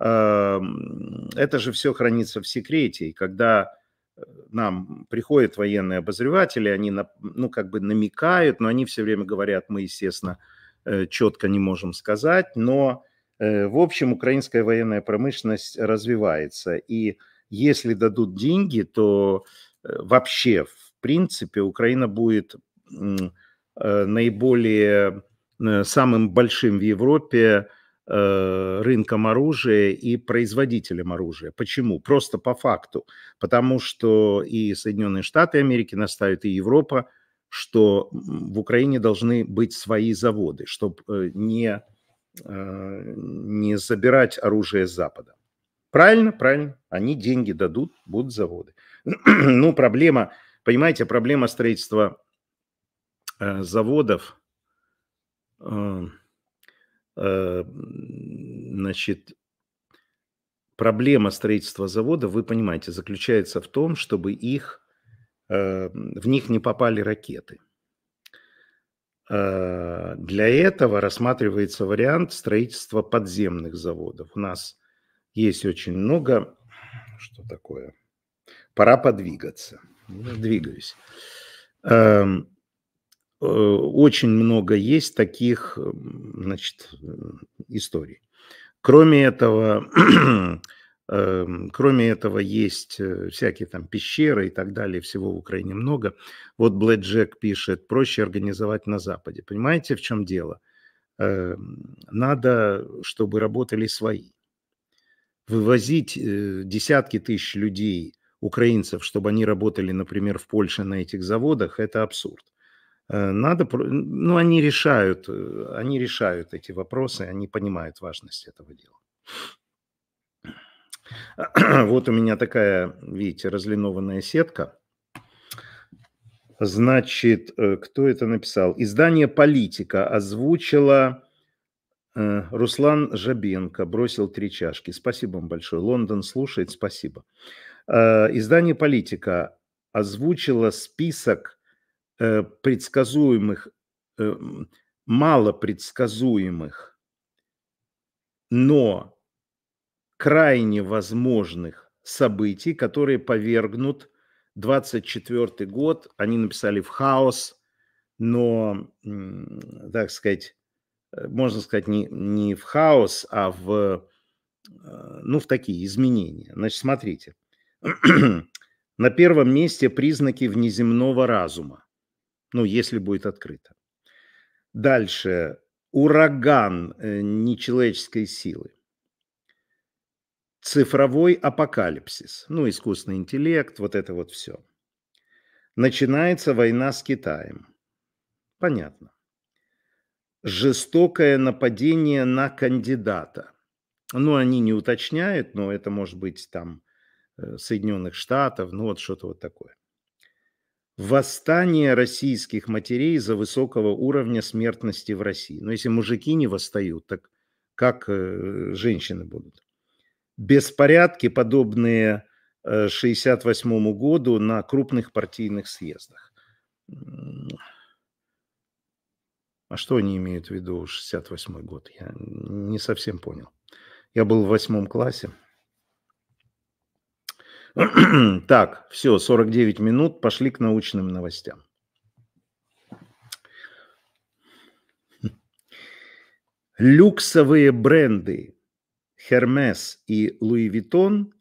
S1: это же все хранится в секрете. И когда э, нам приходят военные обозреватели, они ну, как бы намекают, но они все время говорят, мы, естественно, э, четко не можем сказать, но, э, в общем, украинская военная промышленность развивается. И если дадут деньги, то вообще, в принципе, Украина будет наиболее самым большим в Европе рынком оружия и производителем оружия. Почему? Просто по факту. Потому что и Соединенные Штаты Америки наставят, и Европа, что в Украине должны быть свои заводы, чтобы не, не забирать оружие с Запада. Правильно, правильно. Они деньги дадут, будут заводы. ну, проблема, понимаете, проблема строительства э, заводов, э, э, значит, проблема строительства заводов, вы понимаете, заключается в том, чтобы их, э, в них не попали ракеты. Э, для этого рассматривается вариант строительства подземных заводов. У нас есть очень много, что такое, пора подвигаться. Двигаюсь. Э, очень много есть таких, значит, историй. Кроме этого, эм, кроме этого есть э, всякие там пещеры и так далее, всего в Украине много. Вот Блэк Джек пишет, проще организовать на Западе. Понимаете, в чем дело? Эм, надо, чтобы работали свои. Вывозить э, десятки тысяч людей украинцев, чтобы они работали, например, в Польше на этих заводах, это абсурд. Э, надо, ну, они решают, э, они решают эти вопросы, они понимают важность этого дела. Вот у меня такая, видите, разлинованная сетка. Значит, э, кто это написал? Издание «Политика» озвучила Руслан Жабенко, бросил три чашки. Спасибо вам большое. Лондон слушает, спасибо. Издание «Политика» озвучило список предсказуемых, э, малопредсказуемых, но крайне возможных событий, которые повергнут 24 год. Они написали в хаос, но, так сказать, можно сказать, не, не в хаос, а в, ну, в такие изменения. Значит, смотрите. На первом месте признаки внеземного разума. Ну, если будет открыто. Дальше. Ураган э, нечеловеческой силы. Цифровой апокалипсис. Ну, искусственный интеллект, вот это вот все. Начинается война с Китаем. Понятно. Жестокое нападение на кандидата. Ну, они не уточняют, но это может быть там Э, Соединенных Штатов, ну вот что-то вот такое. Восстание российских матерей за высокого уровня смертности в России. Но если мужики не восстают, так как э, женщины будут? Беспорядки, подобные 1968 э, году на крупных партийных съездах. А что они имеют в виду 68 год? Я не совсем понял. Я был в восьмом классе. Так, все, 49 минут, пошли к научным новостям. Люксовые бренды Hermes и Louis Vuitton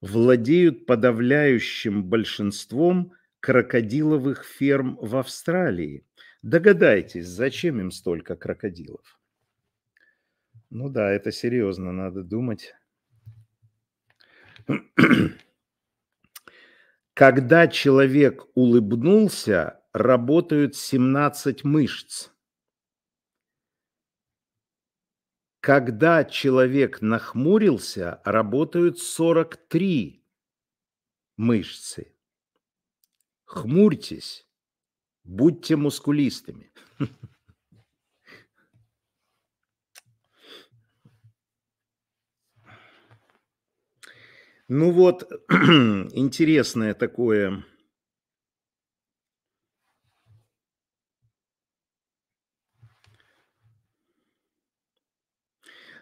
S1: владеют подавляющим большинством крокодиловых ферм в Австралии. Догадайтесь, зачем им столько крокодилов? Ну да, это серьезно, надо думать. Когда человек улыбнулся, работают 17 мышц. Когда человек нахмурился, работают 43 мышцы. Хмурьтесь, будьте мускулистыми. Ну вот, интересное такое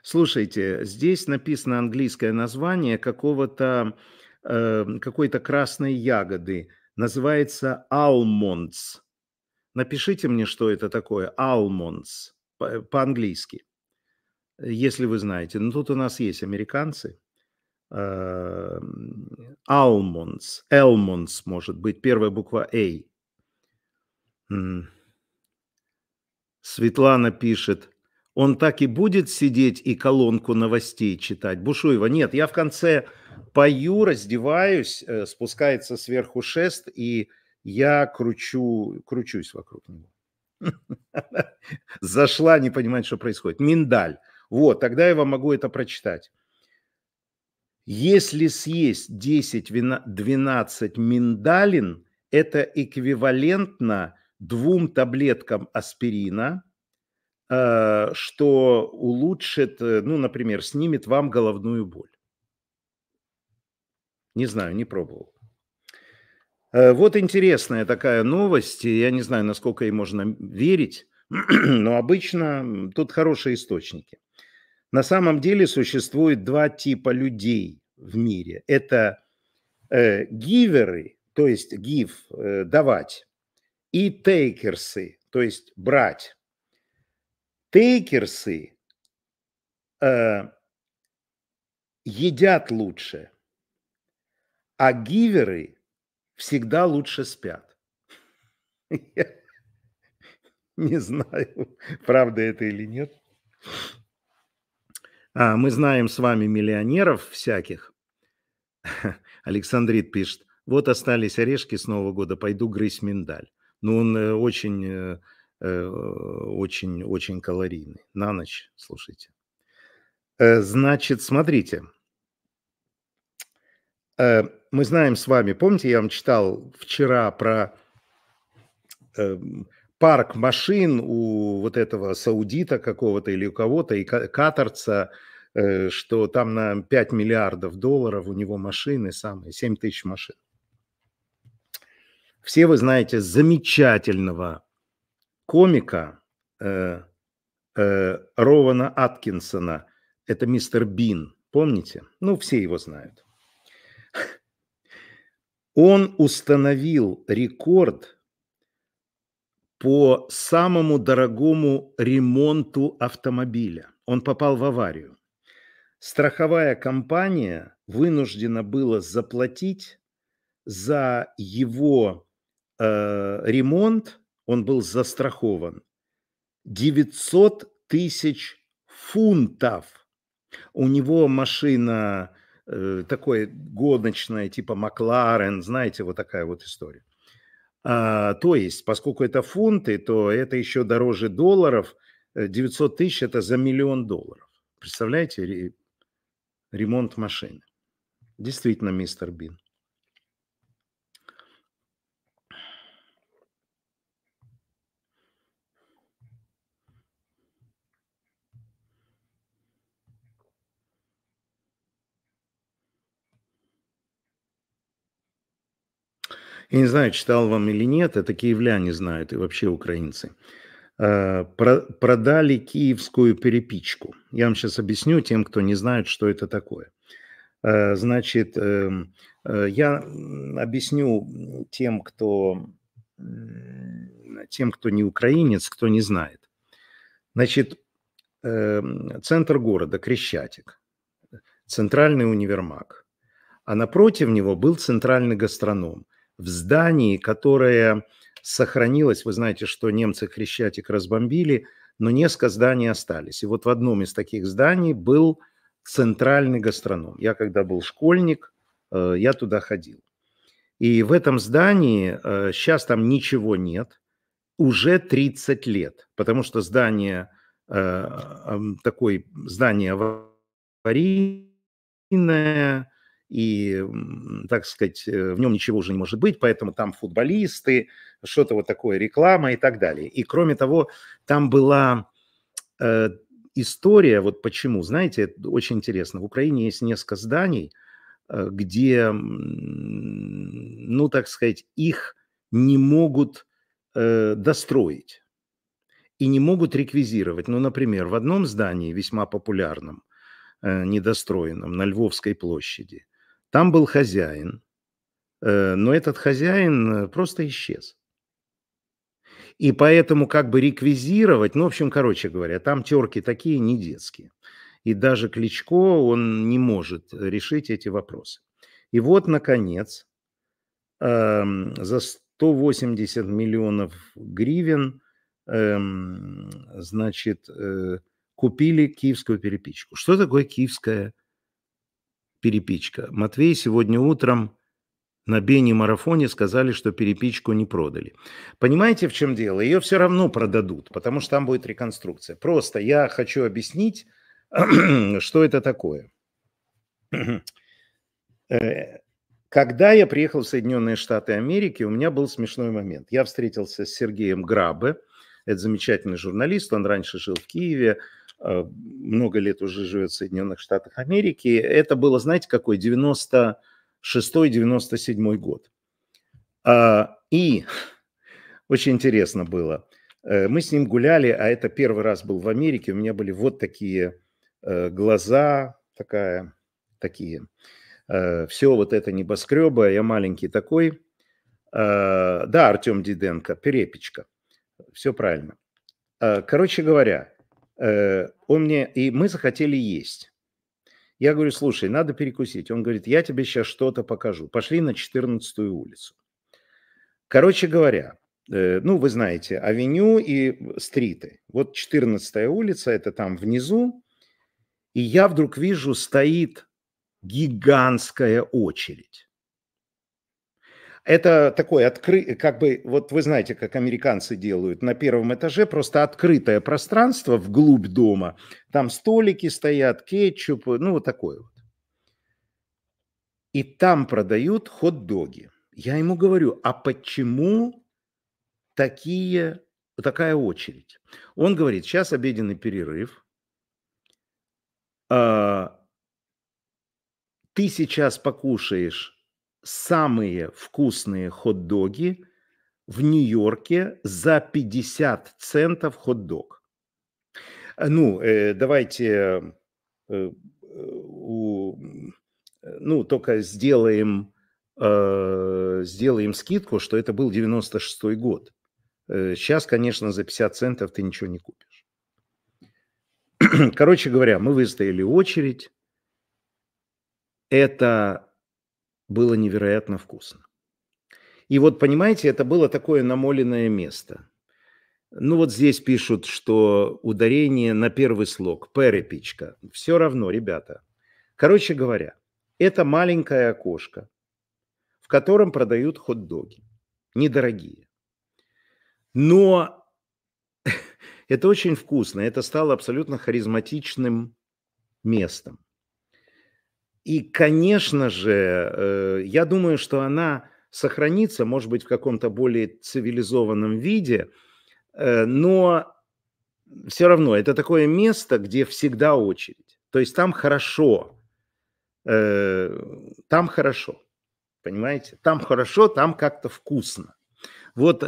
S1: Слушайте, здесь написано английское название какого-то, э, какой-то красной ягоды. Называется almonds. Напишите мне, что это такое. Almonds. По-английски. Если вы знаете. Ну, тут у нас есть американцы. Э, almonds. Almonds, может быть. Первая буква A. Светлана пишет – он так и будет сидеть и колонку новостей читать? Бушуева, нет, я в конце пою, раздеваюсь, э, спускается сверху шест, и я кручу, кручусь вокруг него. Зашла, не понимает, что происходит. Миндаль. Вот, тогда я вам могу это прочитать. Если съесть 10-12 миндалин, это эквивалентно двум таблеткам аспирина – Э, что улучшит, э, ну, например, снимет вам головную боль. Не знаю, не пробовал. Э, вот интересная такая новость. Я не знаю, насколько ей можно верить, но обычно тут хорошие источники. На самом деле существует два типа людей в мире. Это э, гиверы, то есть give, э, давать, и тейкерсы, то есть брать. Тейкерсы э, едят лучше, а гиверы всегда лучше спят. Я не знаю, правда это или нет. А, мы знаем с вами миллионеров всяких. Александрит пишет, вот остались орешки с Нового года, пойду грызть миндаль. Ну, он э, очень э, э, калорийный. На ночь, слушайте. Значит, смотрите. Мы знаем с вами, помните, я вам читал вчера про парк машин у вот этого саудита какого-то или у кого-то, и катарца, что там на 5 миллиардов долларов у него машины самые, 7 тысяч машин. Все вы знаете замечательного комика э, э, Рована Аткинсона. Это мистер Бин, помните? Ну, все его знают. Он установил рекорд по самому дорогому ремонту автомобиля. Он попал в аварию. Страховая компания вынуждена была заплатить за его э, ремонт он был застрахован. 900 тысяч фунтов. У него машина э, такой гоночная, типа Макларен, знаете, вот такая вот история. А, то есть, поскольку это фунты, то это еще дороже долларов. 900 э, тысяч – это за миллион долларов. Представляете, ремонт машины. Действительно, мистер Бин. Я не знаю, читал вам или нет, это киевляне знают и вообще украинцы. Э, продали киевскую перепичку. Я вам сейчас объясню тем, кто не знает, что это такое. Э, значит, эм, э, я объясню тем, кто, тем, кто не украинец, кто не знает. Значит, эм, центр города, Крещатик, центральный универмаг – а напротив него был центральный гастроном в здании, которое сохранилось. Вы знаете, что немцы Хрещатик разбомбили, но несколько зданий остались. И вот в одном из таких зданий был центральный гастроном. Я когда был школьник, э, я туда ходил. И в этом здании, сейчас э, там ничего нет, уже 30 лет, потому что здание, э, такое здание аварийное, и, так сказать, э, в нем ничего уже не может быть, поэтому там футболисты, что-то вот такое, реклама и так далее. И кроме того, там была э, история, вот почему, знаете, очень интересно, в Украине есть несколько зданий, э, где, ну, так сказать, их не могут э, достроить и не могут реквизировать. Ну, например, в одном здании, весьма популярном, э, недостроенном, на Львовской площади, там был хозяин, э, но этот хозяин э, просто исчез. И поэтому как бы реквизировать, ну, в общем, короче говоря, там терки такие не детские. И даже Кличко, он не может решить эти вопросы. И вот, наконец, эм, за 180 миллионов гривен, эм, значит, э, купили киевскую перепичку. Что такое киевская перепичка. Матвей сегодня утром на Бенни-марафоне сказали, что перепичку не продали. Понимаете, в чем дело? Ее все равно продадут, потому что там будет реконструкция. Просто я хочу объяснить, что это такое. Э, когда я приехал в Соединенные Штаты Америки, у меня был смешной момент. Я встретился с Сергеем Грабе, это замечательный журналист, он раньше жил в Киеве, много лет уже живет в Соединенных Штатах Америки. Это было, знаете, какой? 96-97 год. А, и очень интересно было. Э, мы с ним гуляли, а это первый раз был в Америке. У меня были вот такие э, глаза, такая, такие. Все вот это небоскребы, я маленький такой. Да, Артем Диденко, перепечка. Все правильно. Короче говоря, Э, он мне, и мы захотели есть. Я говорю, слушай, надо перекусить. Он говорит, я тебе сейчас что-то покажу. Пошли на 14-ю улицу. Короче говоря, э, ну, вы знаете, авеню и стриты. Вот 14-я улица, это там внизу. И я вдруг вижу, стоит гигантская очередь. Это такой открытый, как бы, вот вы знаете, как американцы делают, на первом этаже просто открытое пространство вглубь дома, там столики стоят, кетчуп, ну вот такое вот. И там продают хот-доги. Я ему говорю, а почему такие, такая очередь? Он говорит, сейчас обеденный перерыв, а, ты сейчас покушаешь самые вкусные хот-доги в Нью-Йорке за 50 центов хот-дог. Э, ну, э, давайте э, у, ну, только сделаем, э, сделаем скидку, что это был 96-й год. Сейчас, конечно, за 50 центов ты ничего не купишь. Короче говоря, мы выстояли очередь. Это было невероятно вкусно. И вот, понимаете, это было такое намоленное место. Ну вот здесь пишут, что ударение на первый слог, перепичка. Все равно, ребята. Короче говоря, это маленькое окошко, в котором продают хот-доги. Недорогие. Но это очень вкусно. Это стало абсолютно харизматичным местом. И, конечно же, э, я думаю, что она сохранится, может быть, в каком-то более цивилизованном виде, э, но все равно это такое место, где всегда очередь. То есть там хорошо, э, там хорошо, понимаете? Там хорошо, там как-то вкусно. Вот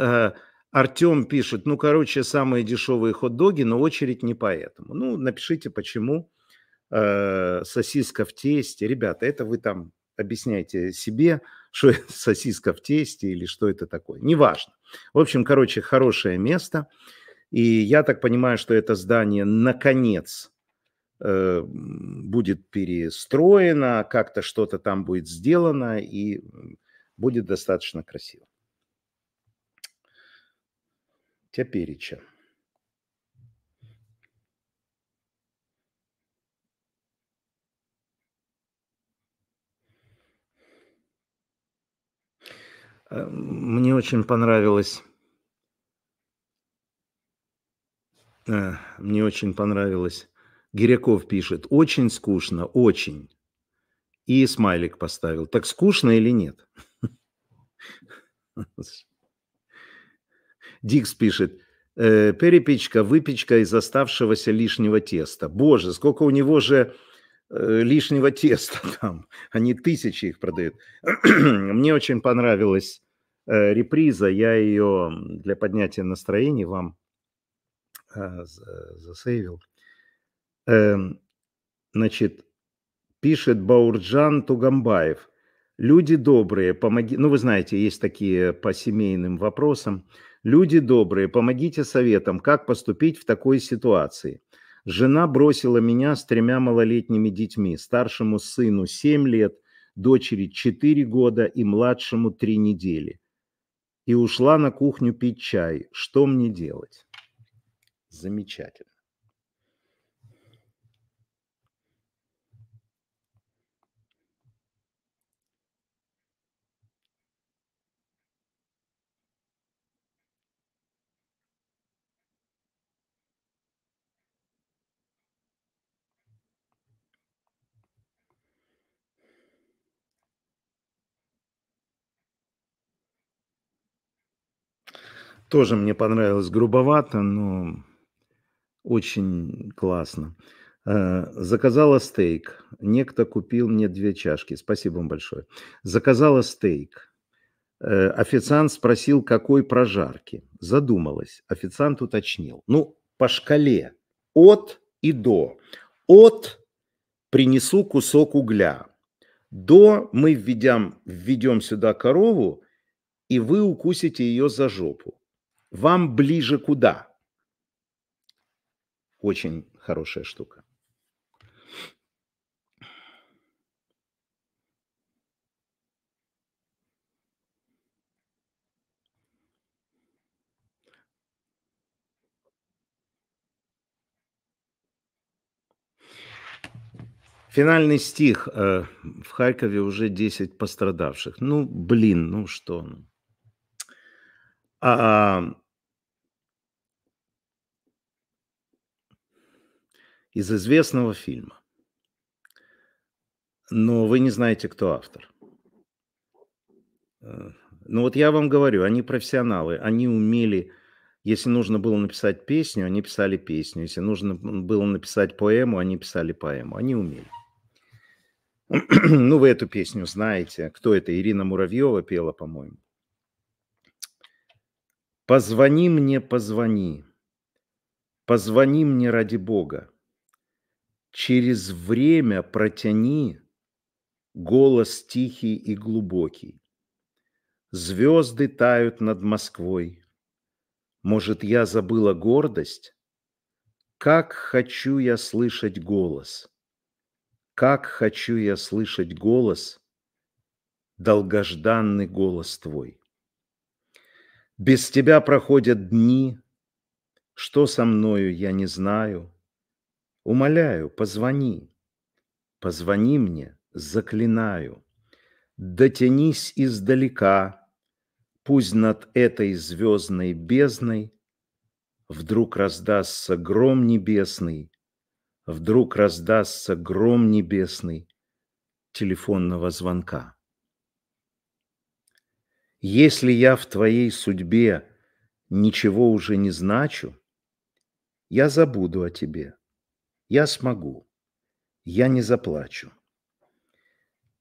S1: Артем пишет, ну, короче, самые дешевые хот-доги, но очередь не поэтому. Ну, напишите, почему э, сосиска в тесте. Ребята, это вы там объясняйте себе, что это сосиска в тесте или что это такое. Неважно. В общем, короче, хорошее место. И я так понимаю, что это здание наконец э, будет перестроено, как-то что-то там будет сделано и будет достаточно красиво. Теперича. Мне очень понравилось э, мне очень понравилось. Гиряков пишет, очень скучно, очень. И смайлик поставил. Так скучно или нет? Дикс пишет, э, перепечка, выпечка из оставшегося лишнего теста. Боже, сколько у него же лишнего теста там. Они тысячи их продают. Мне очень понравилась э, реприза. Я ее для поднятия настроения вам э, засейвил. Э, значит, пишет Баурджан Тугамбаев. Люди добрые, помоги... Ну, вы знаете, есть такие по семейным вопросам. Люди добрые, помогите советом, как поступить в такой ситуации. Жена бросила меня с тремя малолетними детьми. Старшему сыну 7 лет, дочери 4 года и младшему 3 недели. И ушла на кухню пить чай. Что мне делать? Замечательно. Тоже мне понравилось грубовато, но очень классно. Э, заказала стейк. Некто купил мне две чашки. Спасибо вам большое. Заказала стейк. Э, официант спросил, какой прожарки. Задумалась. Официант уточнил. Ну, по шкале. От и до. От принесу кусок угля. До мы введем, введем сюда корову, и вы укусите ее за жопу. Вам ближе куда? Очень хорошая штука. Финальный стих. Э, в Харькове уже 10 пострадавших. Ну, блин, ну что? Ну. А, из известного фильма. Но вы не знаете, кто автор. Э, ну вот я вам говорю, они профессионалы, они умели, если нужно было написать песню, они писали песню, если нужно было написать поэму, они писали поэму, они умели. Ну, вы эту песню знаете. Кто это? Ирина Муравьева пела, по-моему. Позвони мне, позвони. Позвони мне ради Бога через время протяни голос тихий и глубокий. Звезды тают над Москвой. Может, я забыла гордость? Как хочу я слышать голос. Как хочу я слышать голос, долгожданный голос твой. Без тебя проходят дни, что со мною я не знаю, Умоляю, позвони. Позвони мне, заклинаю. Дотянись издалека, Пусть над этой звездной бездной Вдруг раздастся гром небесный, Вдруг раздастся гром небесный Телефонного звонка. Если я в твоей судьбе Ничего уже не значу, Я забуду о тебе – я смогу. Я не заплачу.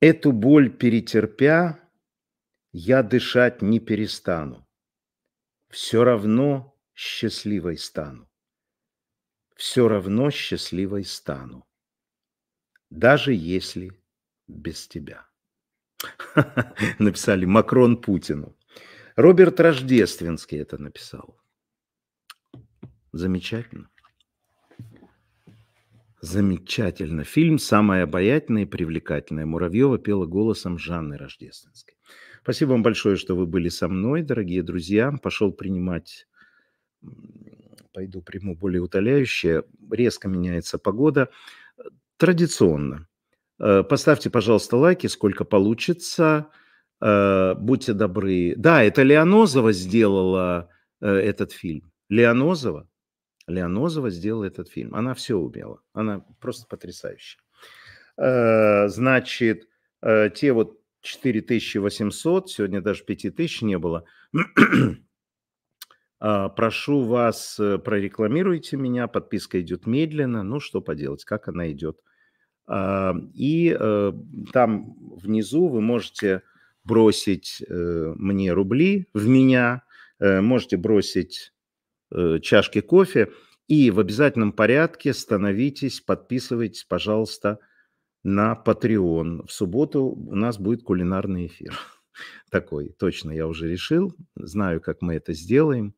S1: Эту боль перетерпя, я дышать не перестану. Все равно счастливой стану. Все равно счастливой стану. Даже если без тебя. Написали Макрон Путину. Роберт Рождественский это написал. Замечательно. Замечательно. Фильм «Самая обаятельная и привлекательная». Муравьева пела голосом Жанны Рождественской. Спасибо вам большое, что вы были со мной, дорогие друзья. Пошел принимать, пойду приму более утоляющее. Резко меняется погода. Традиционно. Э, поставьте, пожалуйста, лайки, сколько получится. Э, будьте добры. Да, это Леонозова сделала э, этот фильм. Леонозова. Леонозова сделала этот фильм. Она все умела. Она просто потрясающая. Э, значит, э, те вот 4800, сегодня даже 5000 не было. А, прошу вас, э, прорекламируйте меня, подписка идет медленно, ну что поделать, как она идет. А, и там внизу вы можете бросить мне рубли в меня, можете бросить Э, чашки кофе. И в обязательном порядке становитесь, подписывайтесь, пожалуйста, на Patreon. В субботу у нас будет кулинарный эфир. Такой, точно, я уже решил. Знаю, как мы это сделаем.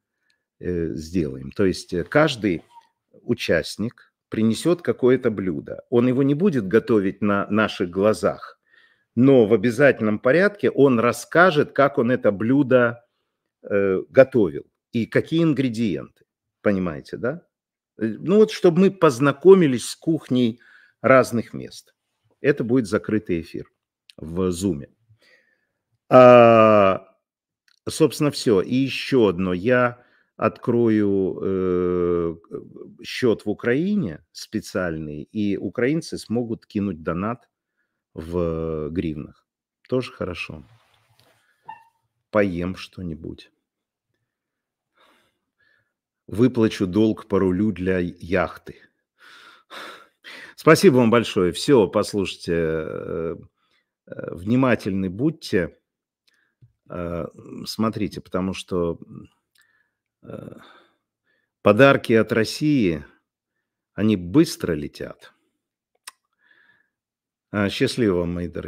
S1: Э, сделаем. То есть э, каждый участник принесет какое-то блюдо. Он его не будет готовить на наших глазах, но в обязательном порядке он расскажет, как он это блюдо э, готовил и какие ингредиенты, понимаете, да? Э, ну вот, чтобы мы познакомились с кухней разных мест. Это будет закрытый эфир в Zoom. А, собственно, все. И еще одно. Я открою э, счет в Украине специальный, и украинцы смогут кинуть донат в гривнах. Тоже хорошо. Поем что-нибудь выплачу долг по рулю для яхты. Спасибо вам большое. Все, послушайте, э, э, внимательны будьте, э, смотрите, потому что подарки от России, они быстро летят. Счастливо, мои дорогие.